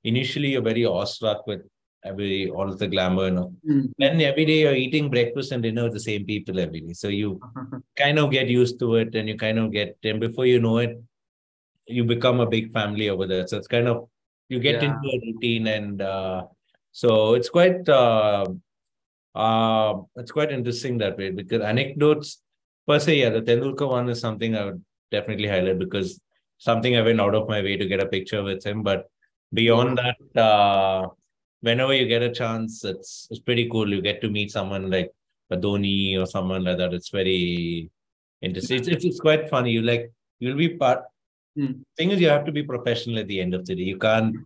initially you're very awestruck with every all of the glamour and all. Hmm. Then every day you're eating breakfast and dinner with the same people every day. So you kind of get used to it and you kind of get and before you know it, you become a big family over there. So it's kind of you get Yeah. into a routine and uh, so it's quite uh, uh, it's quite interesting that way because anecdotes per se, yeah, the Tendulkar one is something I would definitely highlight because something I went out of my way to get a picture with him. But beyond that, uh, whenever you get a chance, it's it's pretty cool. You get to meet someone like a Dhoni or someone like that. It's very interesting. It's, it's, it's quite funny. You like you'll be part. Hmm. Thing is, you have to be professional at the end of the day. You can't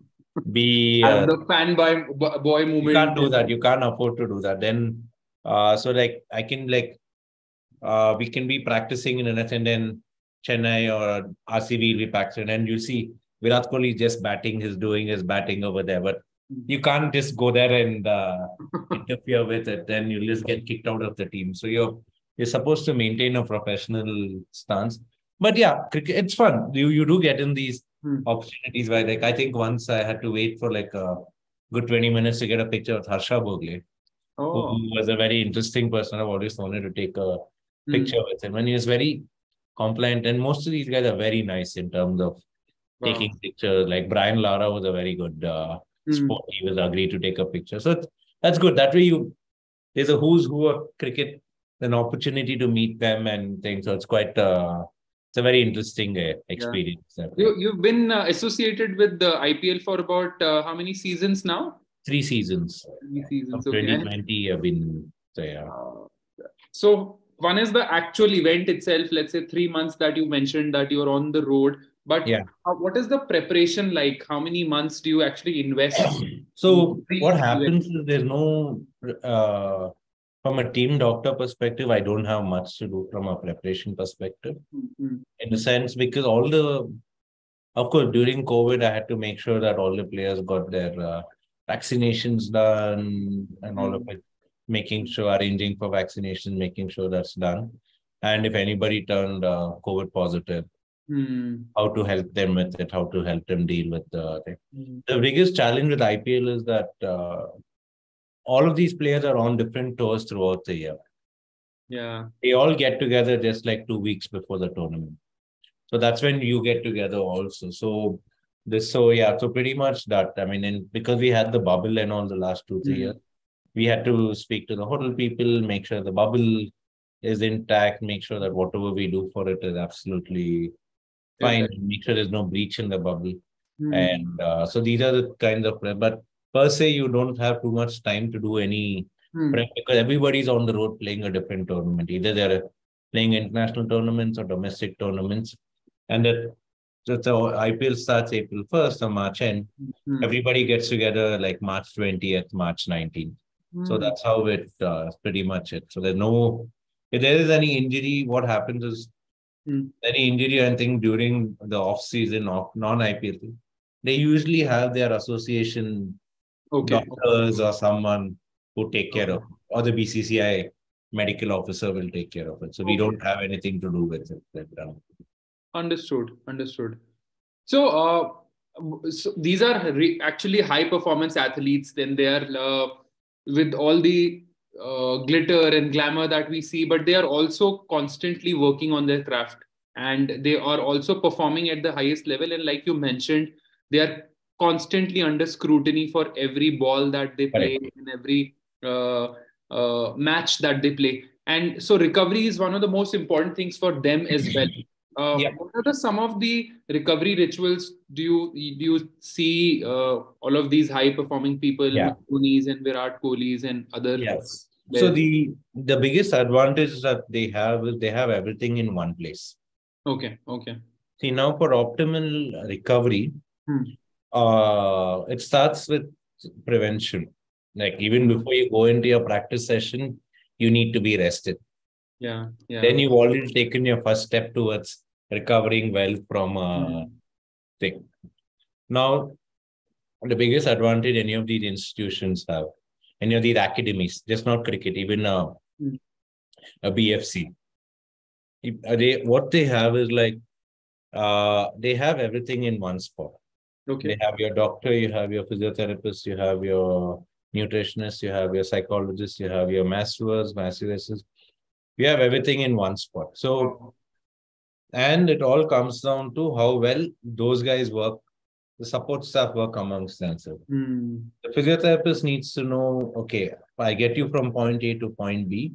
be uh, the fanboy bo- boy movement. you can't do that. You can't afford to do that. Then, uh, so like I can like, uh, we can be practicing in an then Chennai or RCB will be practicing, and you see Virat Kohli is just batting, he's doing his batting over there, but you can't just go there and uh, interfere with it. Then you'll just get kicked out of the team. So you're you're supposed to maintain a professional stance. But yeah, cricket, it's fun. You you do get in these Hmm. opportunities where like I think once I had to wait for like a good 20 minutes to get a picture of Harsha Bhogle, Oh. who was a very interesting person. I've always wanted to take a Hmm. picture with him. And he was very compliant. And most of these guys are very nice in terms of Wow. taking pictures. Like Brian Lara was a very good uh, mm. sport. He was agreed to take a picture. So that's good. That way you there's a who's who of cricket, an opportunity to meet them and things. So it's quite uh, it's a very interesting uh, experience. Yeah. You, you've been uh, associated with the IPL for about uh, how many seasons now? Three seasons. Three seasons. Of 2020, I've been so yeah. Uh, so one is the actual event itself. Let's say three months that you mentioned that you're on the road. But yeah, what is the preparation like? How many months do you actually invest? so what happens is there's no uh, from a team doctor perspective, I don't have much to do from a preparation perspective. Mm-hmm. In the sense, because all the, of course, during COVID, I had to make sure that all the players got their uh, vaccinations done and all of mm-hmm. it, making sure, arranging for vaccination, making sure that's done. And if anybody turned uh, COVID positive, mm. how to help them with it, how to help them deal with the thing. Mm. The biggest challenge with IPL is that uh, all of these players are on different tours throughout the year. Yeah. They all get together just like two weeks before the tournament. So that's when you get together also. So this so yeah, so pretty much that. I mean, and because we had the bubble and all the last two, three mm years, we had to speak to the hotel people, make sure the bubble is intact, make sure that whatever we do for it is absolutely fine, make sure there's no breach in the bubble. mm And uh, so these are the kinds of but per se you don't have too much time to do any hmm. prep because everybody's on the road playing a different tournament. Either they're playing international tournaments or domestic tournaments. And that so, so IPL starts April 1st or March end. Hmm. Everybody gets together like March 20th, March 19th. Hmm. So that's how it uh, pretty much it. So there's no if there is any injury, what happens is any injury or anything during the off season of non IPL, they usually have their association okay. doctors or someone who take care of, or the BCCI medical officer will take care of it. So we don't have anything to do with it. Understood. Understood. So, uh, so these are re- actually high performance athletes. Then they are uh, with all the uh, glitter and glamour that we see, but they are also constantly working on their craft and they are also performing at the highest level. And like you mentioned, they are constantly under scrutiny for every ball that they play right. in every uh, uh, match that they play and so recovery is one of the most important things for them as well uh, yeah. what are the, some of the recovery rituals do you do you see uh, all of these high performing people yeah. Dhoni's and Virat Kohli's and other yes so the the biggest advantage that they have is they have everything in one place okay okay see now for optimal recovery hmm uh, it starts with prevention. Like even before you go into your practice session, you need to be rested. Yeah. yeah. Then you've already taken your first step towards recovering well from a mm. thing. Now, the biggest advantage any of these institutions have, any of these academies, just not cricket, even a, mm. a BFC, they what they have is like uh, they have everything in one spot. Okay. They have your doctor, you have your physiotherapist, you have your nutritionist, you have your psychologist, you have your masseurs, masseuses. You have everything in one spot. So, and it all comes down to how well those guys work, the support staff work amongst themselves. Mm. The physiotherapist needs to know, okay, I get you from point A to point B.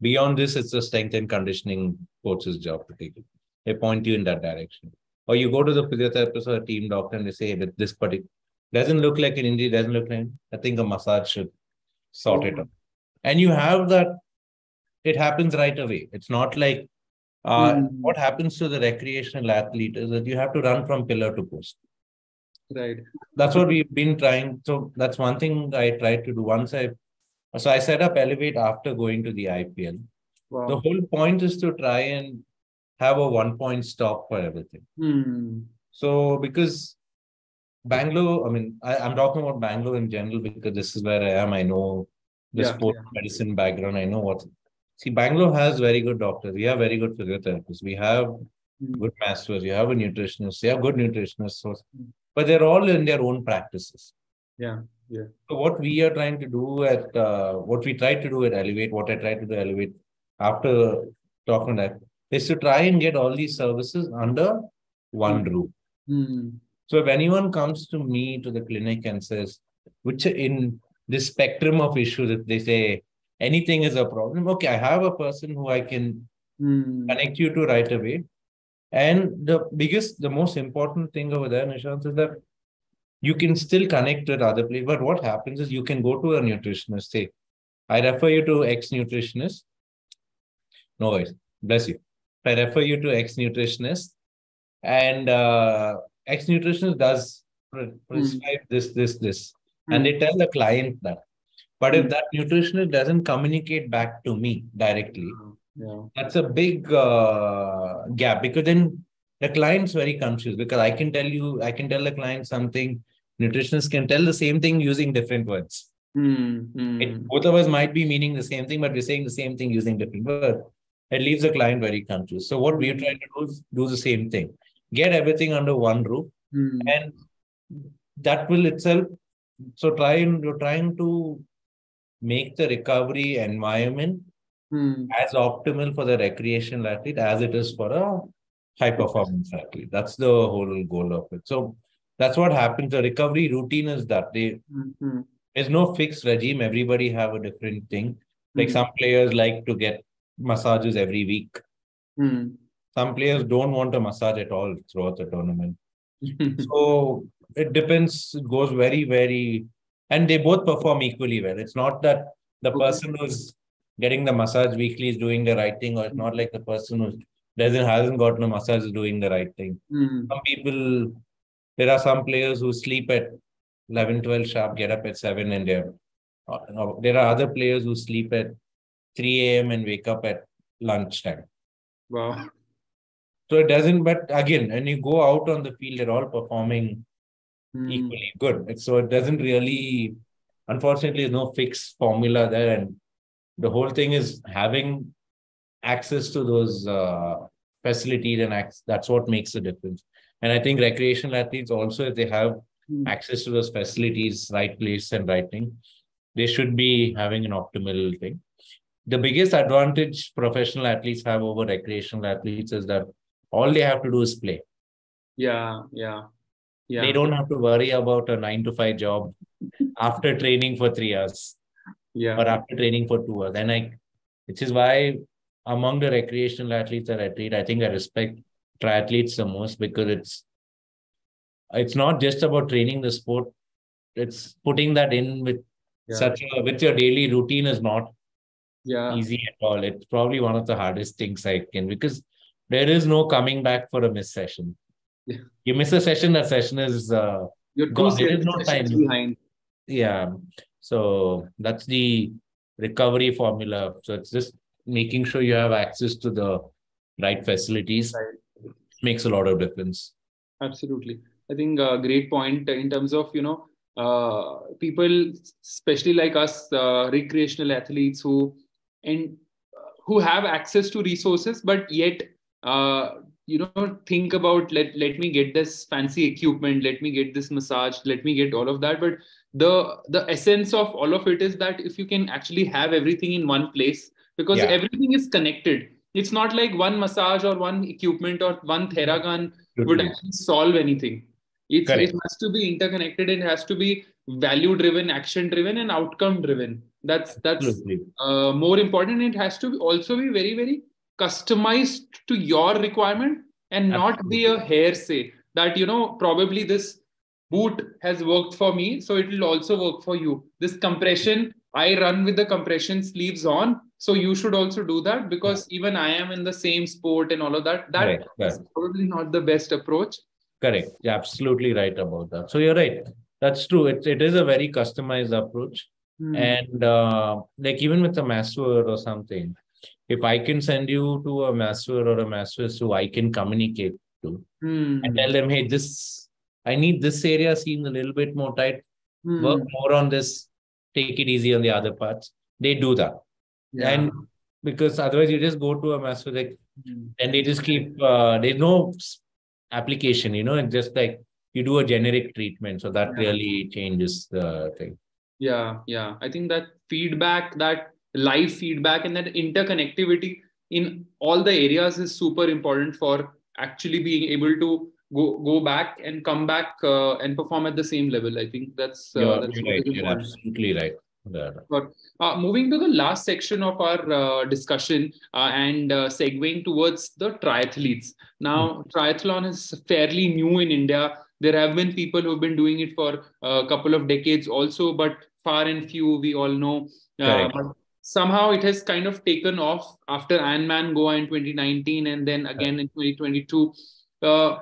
Beyond this, it's the strength and conditioning coach's job to take it. They point you in that direction. Or you go to the physiotherapist or a team doctor and they say, hey, this particular doesn't look like an injury, doesn't look like, I think a massage should sort it out. And you have that, it happens right away. It's not like uh, mm. what happens to the recreational athlete is that you have to run from pillar to post. Right. That's what we've been trying. So that's one thing I tried to do. Once I, so I set up Elevate after going to the IPL. Wow. The whole point is to try and have a one point stop for everything. Hmm. So because Bangalore, I mean, I, am talking about Bangalore in general because this is where I am. I know the yeah, sport yeah. medicine background. I know what. See, Bangalore has very good doctors. We have very good physiotherapists. We have mm. good masters. We have a nutritionist. We have good nutritionists. So, mm. but they're all in their own practices. Yeah, yeah. So what we are trying to do at uh, what we try to do at Elevate, what I try to do Elevate after talking that is to try and get all these services under one hmm. roof. Mm. So if anyone comes to me to the clinic and says, which in this spectrum of issues, if they say anything is a problem, okay, I have a person who I can Hmm. connect you to right away. And the biggest, the most important thing over there, Nishant, is that you can still connect with other people. But what happens is you can go to a nutritionist, say, I refer you to X nutritionist. No worries. Bless you. I refer you to X nutritionist, and uh, X nutritionist does pre- prescribe this, this, this, and they tell the client that. But if Hmm. that nutritionist doesn't communicate back to me directly, Yeah. that's a big uh, gap because then the client's very confused because I can tell you, I can tell the client something, nutritionists can tell the same thing using different words. Hmm. Hmm. It, both of us might be meaning the same thing, but we're saying the same thing using different words. It leaves the client very confused. So what we're trying to do is do the same thing. Get everything under one roof Hmm. and that will itself so try and you're trying to make the recovery environment Hmm. as optimal for the recreational athlete as it is for a high performance athlete. That's the whole goal of it. So that's what happens. The recovery routine is that they Hmm. Hmm. there's no fixed regime. Everybody have a different thing. Like Hmm. some players like to get massages every week. Hmm. Some players don't want a massage at all throughout the tournament. So it depends. It goes very, very, and they both perform equally well. It's not that the person who's getting the massage weekly is doing the right thing, or it's not like the person who doesn't hasn't gotten a massage is doing the right thing. Hmm. Some people, there are some players who sleep at 11, 12 sharp, get up at 7, and they're. uh, no, there are other players who sleep at 3 a.m. and wake up at lunchtime. Wow. So it doesn't, but again, when you go out on the field, they're all performing Hmm. equally good. So it doesn't really, unfortunately, there's no fixed formula there. And the whole thing is having access to those uh, facilities, and ac- that's what makes the difference. And I think recreational athletes also, if they have Hmm. access to those facilities, right place and right thing, they should be having an optimal thing. The biggest advantage professional athletes have over recreational athletes is that all they have to do is play. Yeah. Yeah. Yeah. They don't have to worry about a nine to five job after training for three hours Yeah. or after training for two hours. And I, which is why among the recreational athletes that I treat, I think I respect triathletes the most because it's it's not just about training the sport. It's putting that in with Yeah. such a with your daily routine is not Yeah. easy at all. It's probably one of the hardest things I can because there is no coming back for a missed session. Yeah. You miss a session, that session is uh, You're God, there is no time. behind. yeah. So that's the recovery formula. So it's just making sure you have access to the right facilities Right. makes a lot of difference. Absolutely. I think a great point in terms of, you know, uh, people, especially like us, uh, recreational athletes who and uh, who have access to resources, but yet, uh, you know, think about let let me get this fancy equipment, let me get this massage, let me get all of that. But the the essence of all of it is that if you can actually have everything in one place, because Yeah. everything is connected. It's not like one massage or one equipment or one Theragun would actually solve anything. It's, Correct. it has to be interconnected. It has to be value driven, action driven, and outcome driven. That's that's uh, more important. It has to also be very very customized to your requirement and not be a hearsay that you know probably this boot has worked for me, so it will also work for you. This compression, I run with the compression sleeves on, so you should also do that because even I am in the same sport and all of that. That Correct. is probably not the best approach. Correct. You're absolutely right about that. So you're right. That's true. It, it is a very customized approach. Hmm. And uh, like even with a masseur or something, if I can send you to a master or a masseuse who I can communicate to Hmm. and tell them, hey, this I need this area seems a little bit more tight. Hmm. Work more on this. Take it easy on the other parts. They do that, Yeah. and because otherwise you just go to a master like Hmm. and they just keep uh, there's no application. You know, it's just like you do a generic treatment, so that Yeah. really changes the thing. Yeah, yeah. I think that feedback, that live feedback, and that interconnectivity in all the areas is super important for actually being able to go go back and come back uh, and perform at the same level. I think that's, uh, you're, that's you're right. You're absolutely right. But uh, moving to the last section of our uh, discussion uh, and uh, segueing towards the triathletes. Now, mm. triathlon is fairly new in India. There have been people who've been doing it for a couple of decades also, but far and few, we all know. But somehow it has kind of taken off after Ironman Goa in 2019 and then again in 2022. Uh,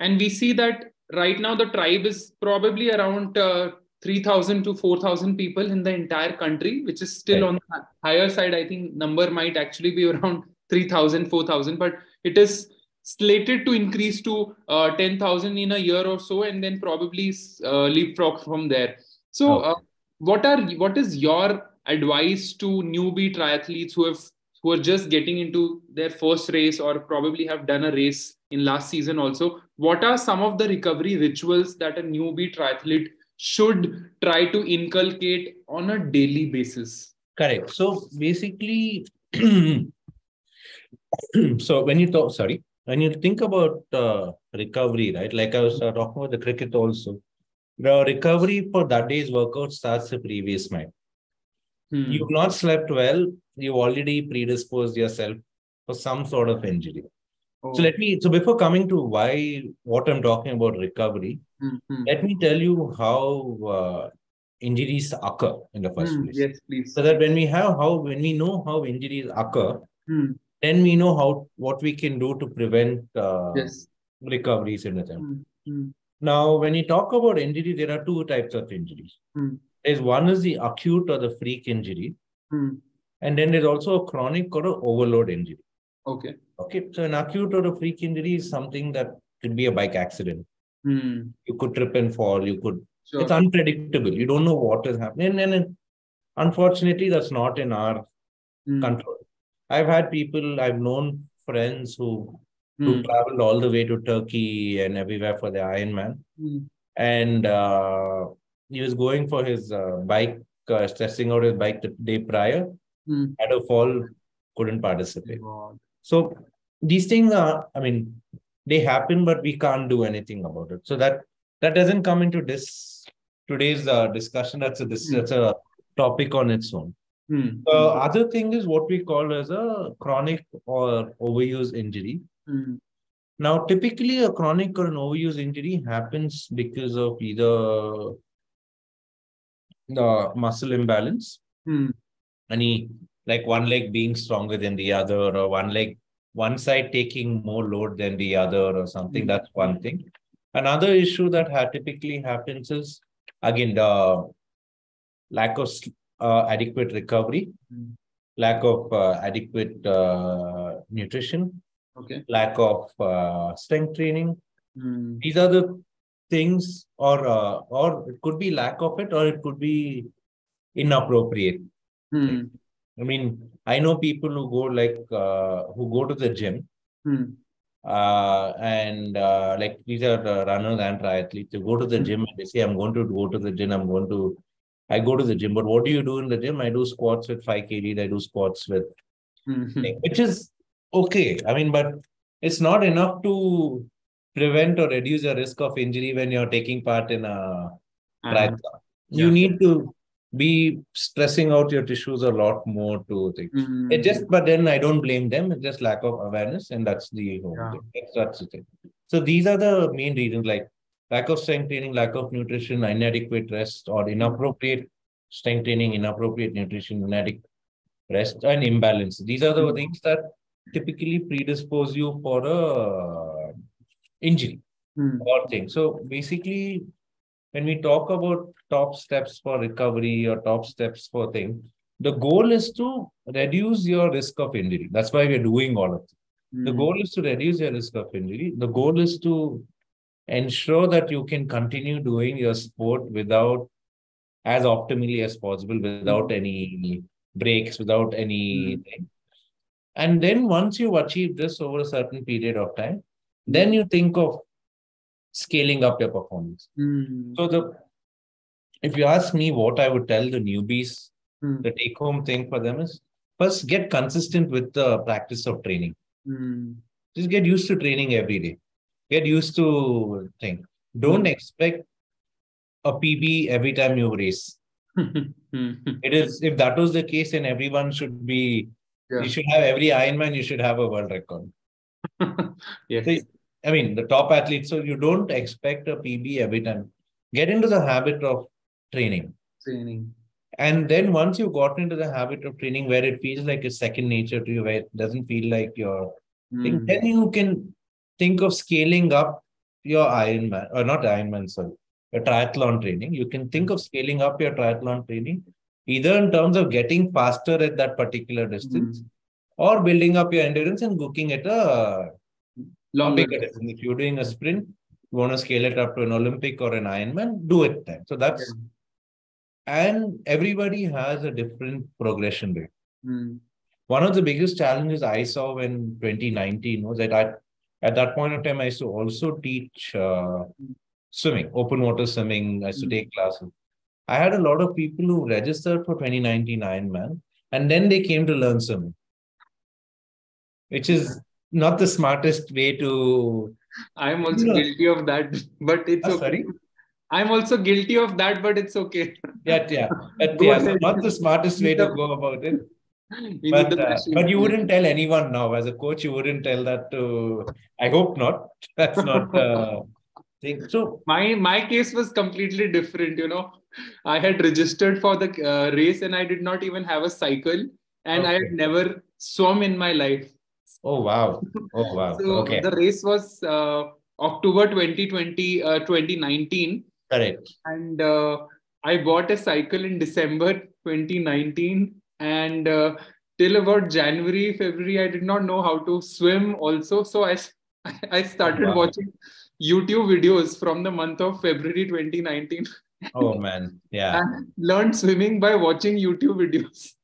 and we see that right now the tribe is probably around 3000 to 4000 people in the entire country which is still on the higher side. I think number might actually be around 3000 4000 but it is slated to increase to uh, 10000 in a year or so and then probably uh, leapfrog from there. So uh, what are what is your advice to newbie triathletes who have who are just getting into their first race or probably have done a race in last season also what are some of the recovery rituals that a newbie triathlete should try to inculcate on a daily basis? Correct. So basically so when you talk sorry when you think about uh, recovery right like i was uh, talking about the cricket also the recovery for that day's workout starts the previous night hmm. you've not slept well you've already predisposed yourself for some sort of injury Oh. So let me, so before coming to why, what I'm talking about recovery, mm-hmm. let me tell you how uh, injuries occur in the first mm, place. Yes, please. So that when we have how, when we know how injuries occur, mm. then we know how, what we can do to prevent uh, yes. recoveries in the. Mm. Now, when you talk about injury, there are two types of injuries. There's one is the acute or the freak injury. Mm. And then there's also a chronic or an overload injury. Okay. Okay. So an acute or a freak injury is something that could be a bike accident. Hmm. You could trip and fall. You could. Sure. It's unpredictable. You don't know what is happening, and, and unfortunately, that's not in our hmm. control. I've had people. I've known friends who who hmm. traveled all the way to Turkey and everywhere for the Ironman, and uh, he was going for his uh, bike, uh, testing out his bike the day prior. Had a fall, couldn't participate. So these things are, I mean, they happen, but we can't do anything about it. So that that doesn't come into this today's uh, discussion. That's a this, mm. that's a topic on its own. Mm. The other thing is what we call as a chronic or overuse injury. Mm. Now, typically, a chronic or an overuse injury happens because of either the muscle imbalance, mm. any like one leg being stronger than the other, or one leg, one side taking more load than the other, or something. Mm-hmm. That's one thing. Another issue that ha- typically happens is again the lack of uh, adequate recovery, mm-hmm. lack of uh, adequate uh, nutrition, okay, lack of uh, strength training. Mm-hmm. These are the things, or uh, or it could be lack of it, or it could be inappropriate. Hmm. I mean, I know people who go like uh, who go to the gym, hmm. uh, and uh, like these are runners and triathletes. They go to the hmm. gym and they say, "I'm going to go to the gym. I'm going to." I go to the gym, but what do you do in the gym? I do squats with five kg. I do squats with, which is okay. I mean, but it's not enough to prevent or reduce the risk of injury when you're taking part in a uh-huh. triathlon. You yeah. need to be stressing out your tissues a lot more to think. Mm-hmm. It just, but then I don't blame them. It's just lack of awareness, and that's the whole yeah. thing. That's, that's the thing. So these are the main reasons, like lack of strength training, lack of nutrition, inadequate rest, or inappropriate strength training, inappropriate nutrition, inadequate rest, and imbalance. These are the mm-hmm. things that typically predispose you for a injury mm-hmm. or thing. So basically, when we talk about top steps for recovery or top steps for thing, the goal is to reduce your risk of injury. That's why we're doing all of it. Mm. The hmm. goal is to reduce your risk of injury. The goal is to ensure that you can continue doing your sport without as optimally as possible, without mm. any breaks, without anything. Mm. And then once you've achieved this over a certain period of time, then you think of scaling up your performance. Mm. So the if you ask me what I would tell the newbies, mm. the take home thing for them is first get consistent with the practice of training. Mm. Just get used to training every day. get used to thing. Don't expect a PB every time you race. it is if that was the case, then everyone should be. Yeah. You should have every Ironman. You should have a world record. yes. So, I mean, the top athletes. So you don't expect a PB every time. Get into the habit of training. Training. And then once you've got into the habit of training where it feels like a second nature to you, where it doesn't feel like your thing, Mm. then you can think of scaling up your Ironman, or not Ironman, sorry, your triathlon training. You can think of scaling up your triathlon training either in terms of getting faster at that particular distance or building up your endurance and looking at a Longer. distance. If you're doing a sprint, you want to scale it up to an Olympic or an Ironman, do it then. So that's and everybody has a different progression rate. Mm. One of the biggest challenges I saw when 2019 was that I, at that point of time, I used to also teach uh, swimming, open water swimming. I used to Mm. take classes. I had a lot of people who registered for 2019 Ironman and then they came to learn swimming, which is not the smartest way to. I'm also No. guilty of that, but it's Ah, okay. sorry? I'm also guilty of that, but it's okay. Yeah, yeah, but yeah, ahead. not the smartest way to go about it. You but uh, but you wouldn't tell anyone now as a coach you wouldn't tell that to i hope not that's not uh thing so my my case was completely different you know i had registered for the uh, race and i did not even have a cycle and i had never swum in my life oh wow. Oh wow. So okay. the race was uh, october 2020 uh, 2019 correct. And uh, i bought a cycle in december 2019 and uh, till about january february i did not know how to swim also. So i i started wow. watching youtube videos from the month of february 2019 oh man. Yeah. Learned swimming by watching youtube videos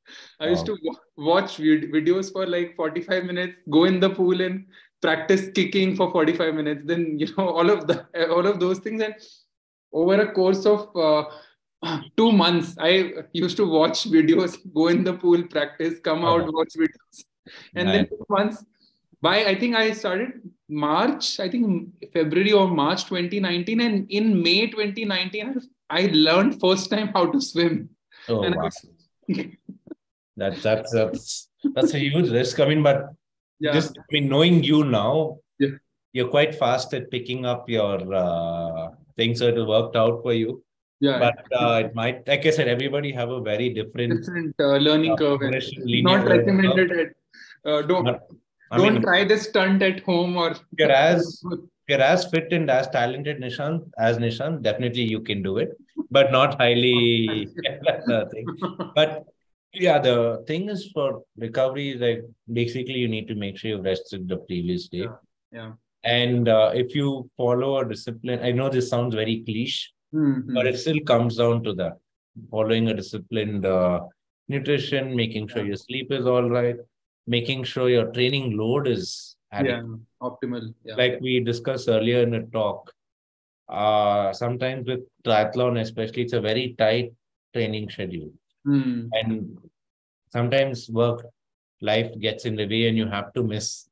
i used Wow. to wa- watch vid- videos for like 45 minutes go in the pool and practice kicking for 45 minutes then you know all of the all of those things and over a course of uh, two months i used to watch videos go in the pool practice come out Uh-huh. watch videos and then Nice. two months by i think i started march i think february or march 2019 and in may 2019 i learned first time how to swim oh and wow was- that, that's that's that's a huge risk i mean but yeah just i mean knowing you now Yeah. you're quite fast at picking up your uh things that have worked out for you yeah but uh, it might like i said everybody have a very different different uh, learning uh, curve not curve. recommended at, uh, don't But, don't mean, try this stunt at home or you're as you're as fit and as talented, Nishant, as Nishant, definitely you can do it, but not highly. But yeah, the thing is for recovery, is like basically you need to make sure you've rested the previous day. Yeah, yeah. And uh, if you follow a discipline, I know this sounds very cliche, Mhm. but it still comes down to that following a disciplined uh, nutrition, making sure your sleep is all right, making sure your training load is adequate. yeah optimal yeah like we discussed earlier in the talk, uh, sometimes with triathlon, especially, it's a very tight training schedule. Hmm. And sometimes work life gets in the way and you have to miss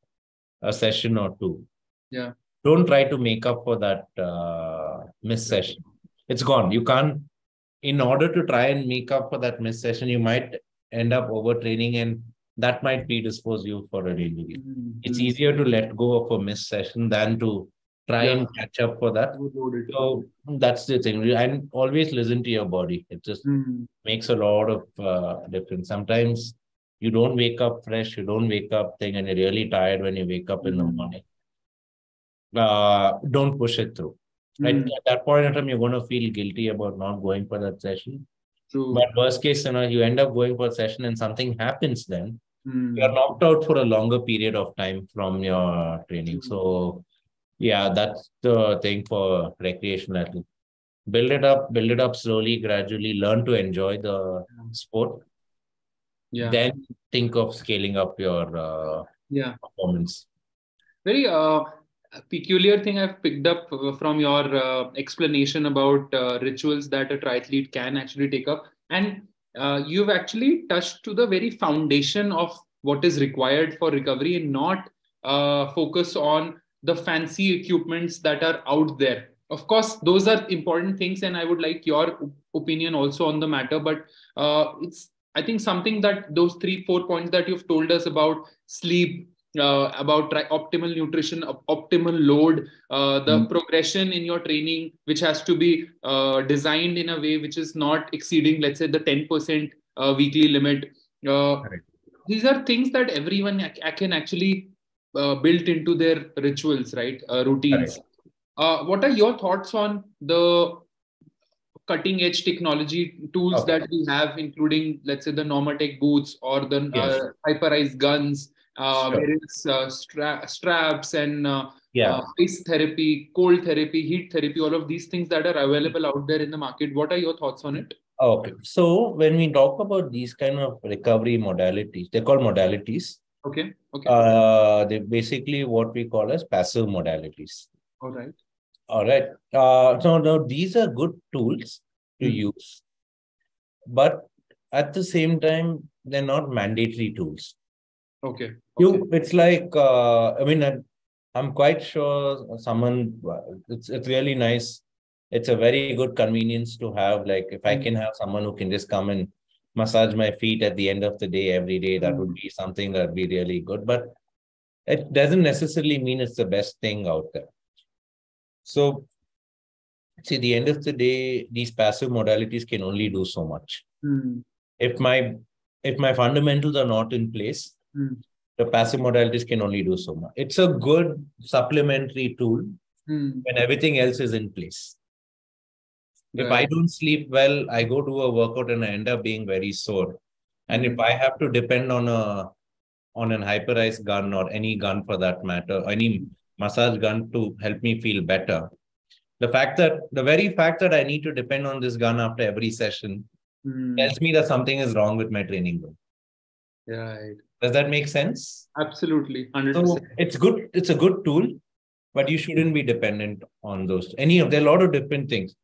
a session or two. Yeah. Don't try to make up for that uh, miss session. It's gone. You can't, in order to try and make up for that miss session, you might end up overtraining and that might predispose you for an injury Hmm. it's easier to let go of a missed session than to try and catch up for that. So that's the thing. And always listen to your body. It just Hmm. makes a lot of uh, difference. Sometimes you don't wake up fresh, you don't wake up thing, and you're really tired when you wake up in the Mhm. morning. Uh, don't push it through. Right Hmm. at that point in time, you're going to feel guilty about not going for that session. True. But worst case scenario, you end up going for a session and something happens then Hmm. you're knocked out for a longer period of time from your training. So, yeah, that's the thing for recreational athletes. Build it up, build it up slowly, gradually, learn to enjoy the sport. yeah. Then think of scaling up your uh, yeah. performance. very uh, peculiar thing I've picked up from your uh, explanation about uh, rituals that a triathlete can actually take up. And uh, you've actually touched to the very foundation of what is required for recovery and not uh, focus on the fancy equipments that are out there. Of course those are important things and i would like your opinion also on the matter but uh, it's i think something that those three four points that you've told us about sleep uh, about tri- optimal nutrition optimal load uh, the mm. progression in your training which has to be uh, designed in a way which is not exceeding let's say the 10% uh, weekly limit. Uh, these are things that everyone can actually uh, build into their rituals right routines what are your thoughts on the cutting edge technology tools okay. that we have including let's say the normatec boots or the yes. Hyperice guns uh, various uh, stra- straps and uh, yeah. ice therapy, cold therapy, heat therapy, all of these things that are available out there in the market. What are your thoughts on it? Okay. So when we talk about these kind of recovery modalities, they're called modalities. Okay. Okay. Uh, they're basically what we call as passive modalities. All right. All right. Uh, so now these are good tools to mm-hmm. use, but at the same time, they're not mandatory tools. Okay. okay. You, it's like uh, I mean, I'm, I'm quite sure someone. It's it's really nice. It's a very good convenience to have. Like if I hmm. can have someone who can just come and massage my feet at the end of the day every day, that would hmm. be something that'd be really good. But it doesn't necessarily mean it's the best thing out there. So, see, the end of the day, these passive modalities can only do so much. Mm. If my if my fundamentals are not in place, Mm. The passive modalities can only do so much. It's a good supplementary tool mm. when everything else is in place. If I don't sleep well, I go to a workout and I end up being very sore. And if hmm. I have to depend on a on an Hyperice gun or any gun for that matter, any massage gun to help me feel better, the fact that the very fact that I need to depend on this gun after every session mm. tells me that something is wrong with my training gun. Right. Does that make sense? Absolutely. 100%. So it's good. It's a good tool, but you shouldn't be dependent on those. Any of there are a lot of different things.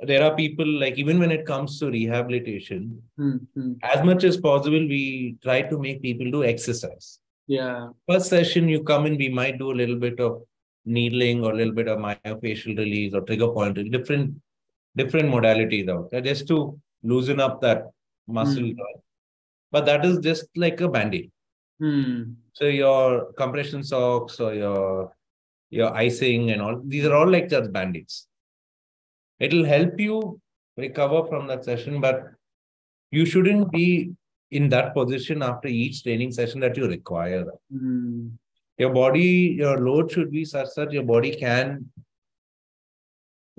There are people like even when it comes to rehabilitation, mm-hmm. as much as possible, we try to make people do exercise. Yeah. First session, you come in, we might do a little bit of needling or a little bit of myofascial release or trigger point, different different modalities out there just to loosen up that muscle mm but that is just like a band-aid. Hmm. So your compression socks or your your icing and all these are all like just band-aids. It'll help you recover from that session, but you shouldn't be in that position after each training session that you require. Hmm. Your body, your load should be such that your body can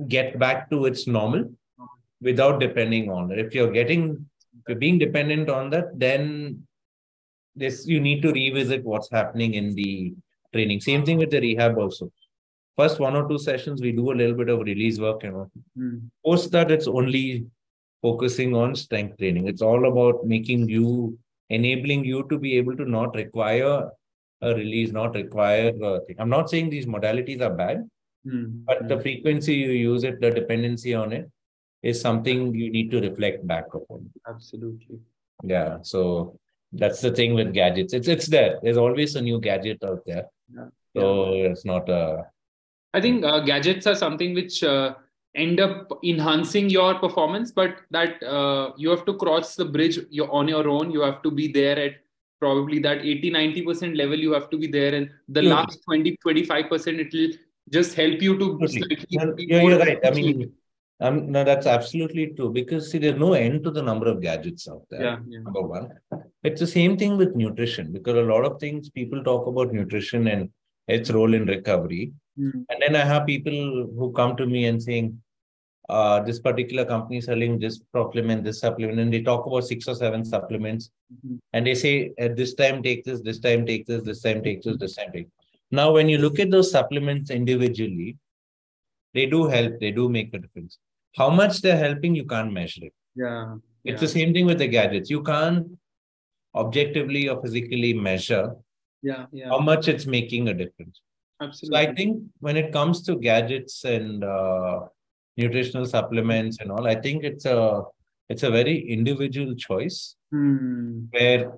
get back to its normal without depending on it. If you're getting if you're being dependent on that, then this you need to revisit what's happening in the training. Same thing with the rehab also. First one or two sessions, we do a little bit of release work, you know. Mm. Post that, it's only focusing on strength training. It's all about making you, enabling you to be able to not require a release, not require a thing. I'm not saying these modalities are bad, mm. but the frequency you use it, the dependency on it, is something you need to reflect back upon. Absolutely. Yeah. So that's the thing with gadgets. It's it's there. There's always a new gadget out there. Yeah. So yeah. it's not a. I think uh, gadgets are something which uh, end up enhancing your performance, but that uh, you have to cross the bridge you're on your own. You have to be there at probably that 80 90% level you have to be there and the last 20 25% it will just help you to yeah, you're right i mean um, no, that's absolutely true because see, there's no end to the number of gadgets out there. Yeah, yeah. Number one, it's the same thing with nutrition because a lot of things people talk about nutrition and its role in recovery, mm. and then I have people who come to me and saying, uh, "This particular company selling this supplement, this supplement," and they talk about six or seven supplements, mm-hmm. and they say, "At this time take this, this time take this, this time take this, this time take." Now, when you look at those supplements individually, they do help, they do make a difference. How much they're helping, you can't measure it. Yeah. It's yeah. the same thing with the gadgets. You can't objectively or physically measure yeah, yeah. how much it's making a difference. Absolutely. So I think when it comes to gadgets and uh, nutritional supplements and all, I think it's a it's a very individual choice hmm. where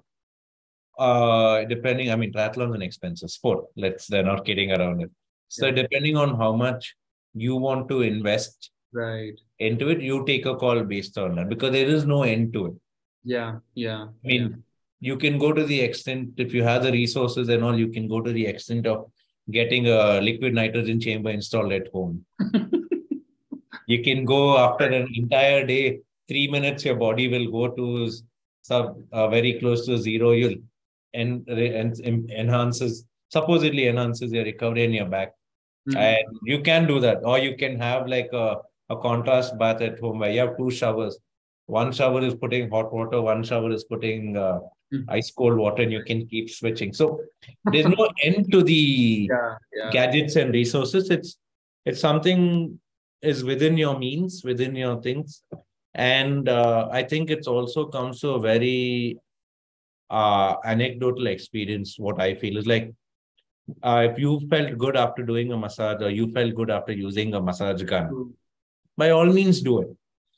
uh depending, I mean, triathlon's an expensive sport. Let's they're not kidding around it. So Yeah. depending on how much you want to invest Right. into it, you take a call based on that because there is no end to it. Yeah. Yeah. I mean, you can go to the extent if you have the resources and all, you can go to the extent of getting a liquid nitrogen chamber installed at home. You can go after an entire day, three minutes, your body will go to sub uh, very close to zero. You'll and, and enhances supposedly enhances your recovery in your back. Mhm. And you can do that, or you can have like a, a contrast bath at home where you have two showers. One shower is putting hot water, one shower is putting uh, Mhm. ice cold water, and you can keep switching. So there's no end to the yeah. Yeah. gadgets and resources. It's it's something is within your means, within your things, and uh, I think it's also comes to a very uh, anecdotal experience. What I feel is like uh, if you felt good after doing a massage or you felt good after using a massage gun, True. by all means do it.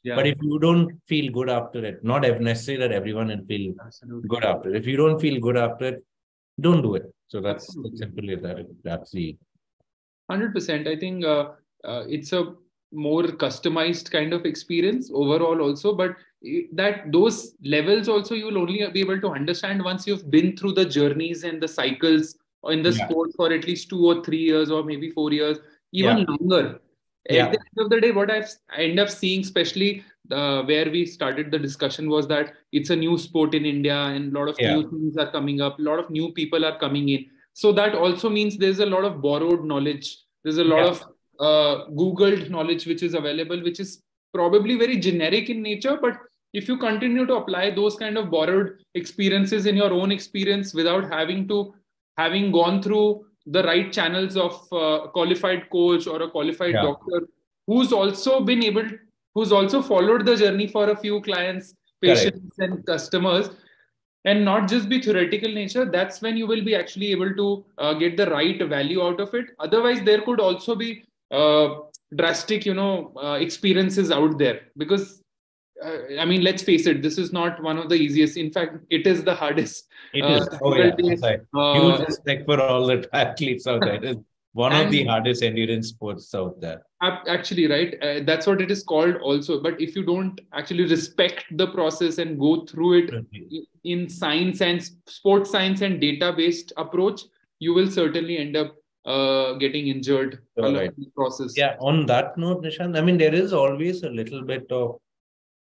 Yeah. But if you don't feel good after it, not necessarily that everyone will feel Absolutely. good after it. If you don't feel good after it, don't do it. So that's Absolutely. simply that. That's the Hundred percent. I think uh, uh, it's a more customized kind of experience overall, also. But that those levels also you will only be able to understand once you've been through the journeys and the cycles in the Yeah. sport for at least two or three years or maybe four years, even Yeah. longer. Yeah. At the end of the day, what I've, I end up seeing, especially uh, where we started the discussion, was that it's a new sport in India and a lot of Yeah. new things are coming up. A lot of new people are coming in. So that also means there's a lot of borrowed knowledge. There's a lot Yeah. of uh, Googled knowledge which is available, which is probably very generic in nature. But if you continue to apply those kind of borrowed experiences in your own experience without having to having gone through the right channels of uh, a qualified coach or a qualified Yeah. doctor who's also been able who's also followed the journey for a few clients patients and customers and not just be theoretical nature that's when you will be actually able to uh, get the right value out of it otherwise there could also be uh, drastic you know uh, experiences out there because i mean let's face it this is not one of the easiest in fact it is the hardest It is. Uh. Oh yeah. uh, Huge respect for all the athletes out there. It is one of the hardest endurance sports out there. Actually right uh, that's what it is called also but if you don't actually respect the process and go through it i- in science and sports science and data based approach you will certainly end up uh, getting injured along Right. the process Yeah. On that note, Nishant, I mean, there is always a little bit of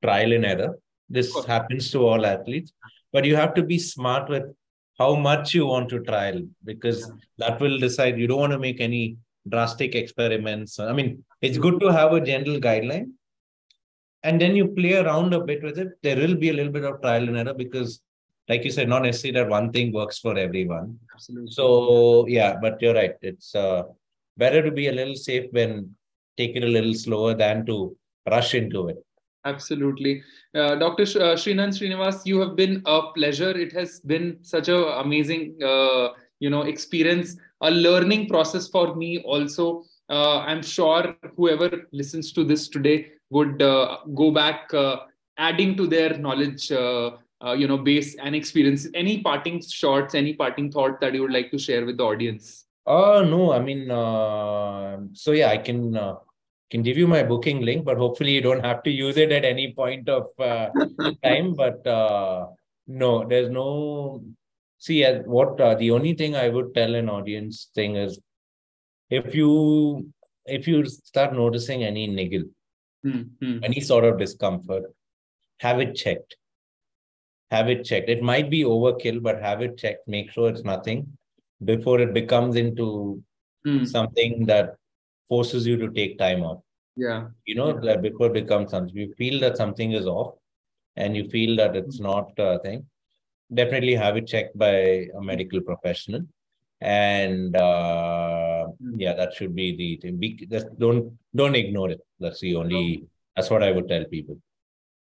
trial and error. This happens to all athletes, but you have to be smart with how much you want to trial because Yeah. that will decide. You don't want to make any drastic experiments. I mean, it's good to have a general guideline, and then you play around a bit with it. There will be a little bit of trial and error because, like you said, not necessarily that one thing works for everyone. absolutely So yeah, but you're right. It's uh, better to be a little safe when take it a little slower than to rush into it. Absolutely. Uh, Dr. Sh- uh, Srinand Srinivas, you have been a pleasure. It has been such an amazing, uh, you know, experience, a learning process for me also. Uh, I'm sure whoever listens to this today would uh, go back, uh, adding to their knowledge, uh, uh, you know, base and experience. Any parting shots, any parting thought that you would like to share with the audience? Oh no, I mean, uh, so yeah, I can uh, can give you my booking link, but hopefully you don't have to use it at any point of uh, time. But uh, no, there's no. See, what uh, the only thing I would tell an audience thing is, if you if you start noticing any niggle, Hmm, hmm. any sort of discomfort, have it checked. Have it checked. It might be overkill, but have it checked. Make sure it's nothing before it becomes into Hmm. something that forces you to take time off. Yeah. You know, Yeah. that before it becomes something, you feel that something is off and you feel that it's not a thing, definitely have it checked by a medical professional. And uh, Mm. yeah, that should be the thing. Be, just don't don't ignore it. That's the only. That's what I would tell people.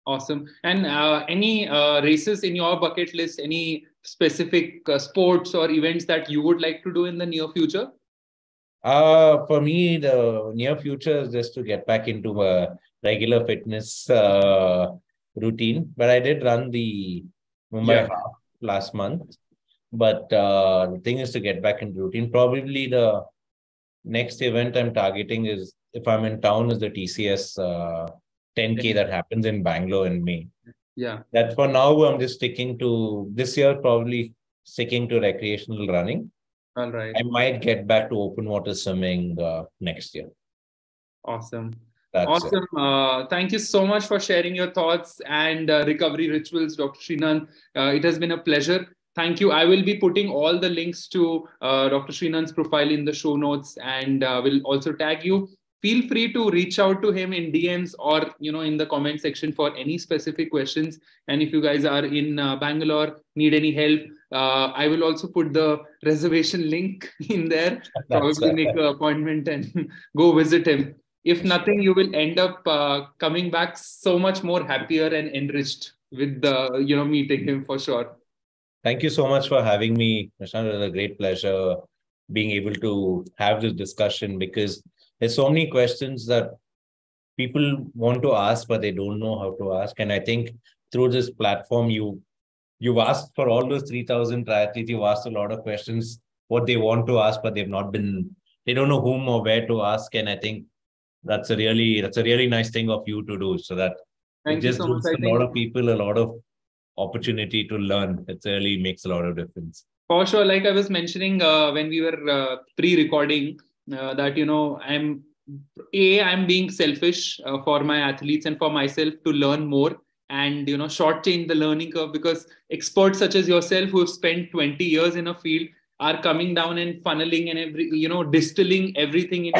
Awesome. And uh, any uh, races in your bucket list, any specific uh, sports or events that you would like to do in the near future? Uh, for me, the near future is just to get back into a regular fitness uh, routine. But I did run the Mumbai Yeah. half last month. But uh, the thing is to get back into routine. Probably the next event I'm targeting is if I'm in town is the TCS uh, 10K that happens in Bangalore in May. Yeah. That for now I'm just sticking to this year probably sticking to recreational running. All right. I might get back to open water swimming uh, next year. Awesome. That's awesome. Uh, thank you so much for sharing your thoughts and uh, recovery rituals, Dr. Srinand. Uh, it has been a pleasure. Thank you. I will be putting all the links to uh, Dr. Srinand's profile in the show notes and uh, will also tag you. Feel free to reach out to him in DMs or you know in the comment section for any specific questions. And if you guys are in uh, Bangalore, need any help, I will also put the reservation link in there. Probably make an appointment and go visit him if nothing you will end up uh, coming back so much more happier and enriched with the you know meeting him for sure thank you so much for having me Nishant. it was a great pleasure being able to have this discussion because there's so many questions that people want to ask but they don't know how to ask. And i think through this platform you you've asked for all those 3000 triathletes you've asked a lot of questions what they want to ask but they've not been they don't know whom or where to ask. And i think that's a really that's a really nice thing of you to do so that Thank it just so gives a lot of people a lot of opportunity to learn. It really makes a lot of difference. For sure. Like i was mentioning uh, when we were uh, pre-recording uh, that you know i'm a i'm being selfish uh, for my athletes and for myself to learn more and you know shortchange the learning curve because experts such as yourself who have spent 20 years in a field are coming down and funneling and every you know distilling everything in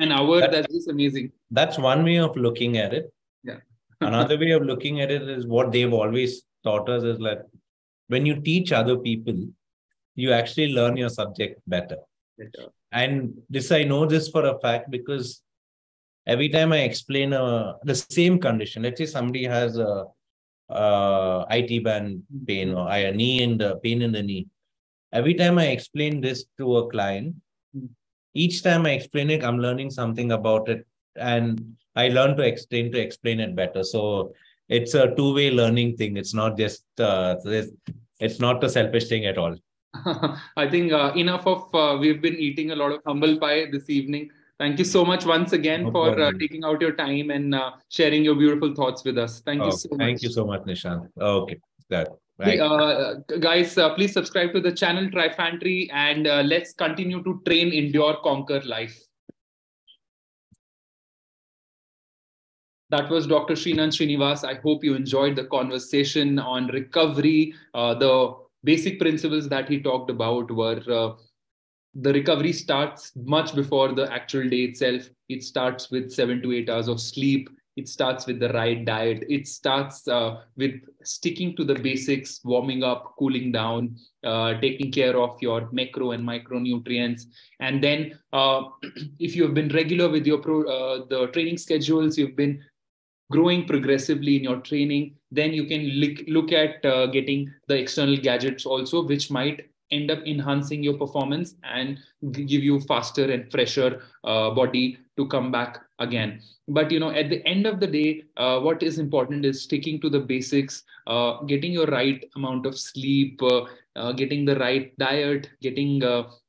an hour. That, that's just amazing. That's one way of looking at it. Yeah. Another way of looking at it is what they've always taught us is like when you teach other people you actually learn your subject better. And this i know this for a fact because every time i explain a, the same condition let's say somebody has a uh, IT band pain or a knee and pain in the knee every time I explain this to a client, hmm. each time I explain it, I'm learning something about it, and I learn to explain to explain it better. So it's a two-way learning thing. It's not just uh, it's not a selfish thing at all. I think uh, enough of uh, we've been eating a lot of humble pie this evening. Thank you so much once again no for uh, taking out your time and uh, sharing your beautiful thoughts with us. Thank oh, you so much. Thank you so much, Nishant. Okay, that. Right. Uh, guys, uh, please subscribe to the channel Trifantry and uh, let's continue to train, endure, conquer life. That was Dr. Srinand Srinivas. I hope you enjoyed the conversation on recovery. Uh, the basic principles that he talked about were uh, the recovery starts much before the actual day itself. It starts with seven to eight hours of sleep. It starts with the right diet. It starts uh, with sticking to the basics warming up cooling down uh, taking care of your macro and micronutrients. And then uh, if you have been regular with your pro, uh, the training schedules you've been growing progressively in your training then you can look, look at uh, getting the external gadgets also which might end up enhancing your performance and give you faster and fresher uh, body to come back again. But you know at the end of the day uh, what is important is sticking to the basics uh, getting your right amount of sleep uh, uh, getting the right diet getting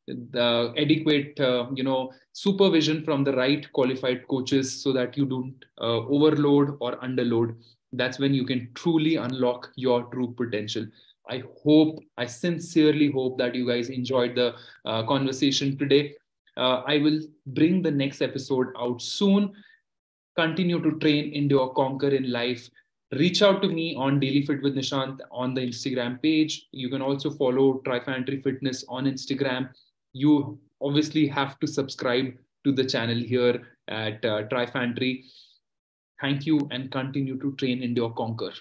the adequate you know supervision from the right qualified coaches so that you don't overload or underload that's when you can truly unlock your true potential I hope, I sincerely hope that you guys enjoyed the uh, conversation today. Uh, I will bring the next episode out soon. Continue to train, endure, conquer in life. Reach out to me on Daily Fit with Nishant on the Instagram page. You can also follow Trifantry Fitness on Instagram you obviously have to subscribe to the channel here at uh, Trifantry. Thank you and continue to train, endure, conquer.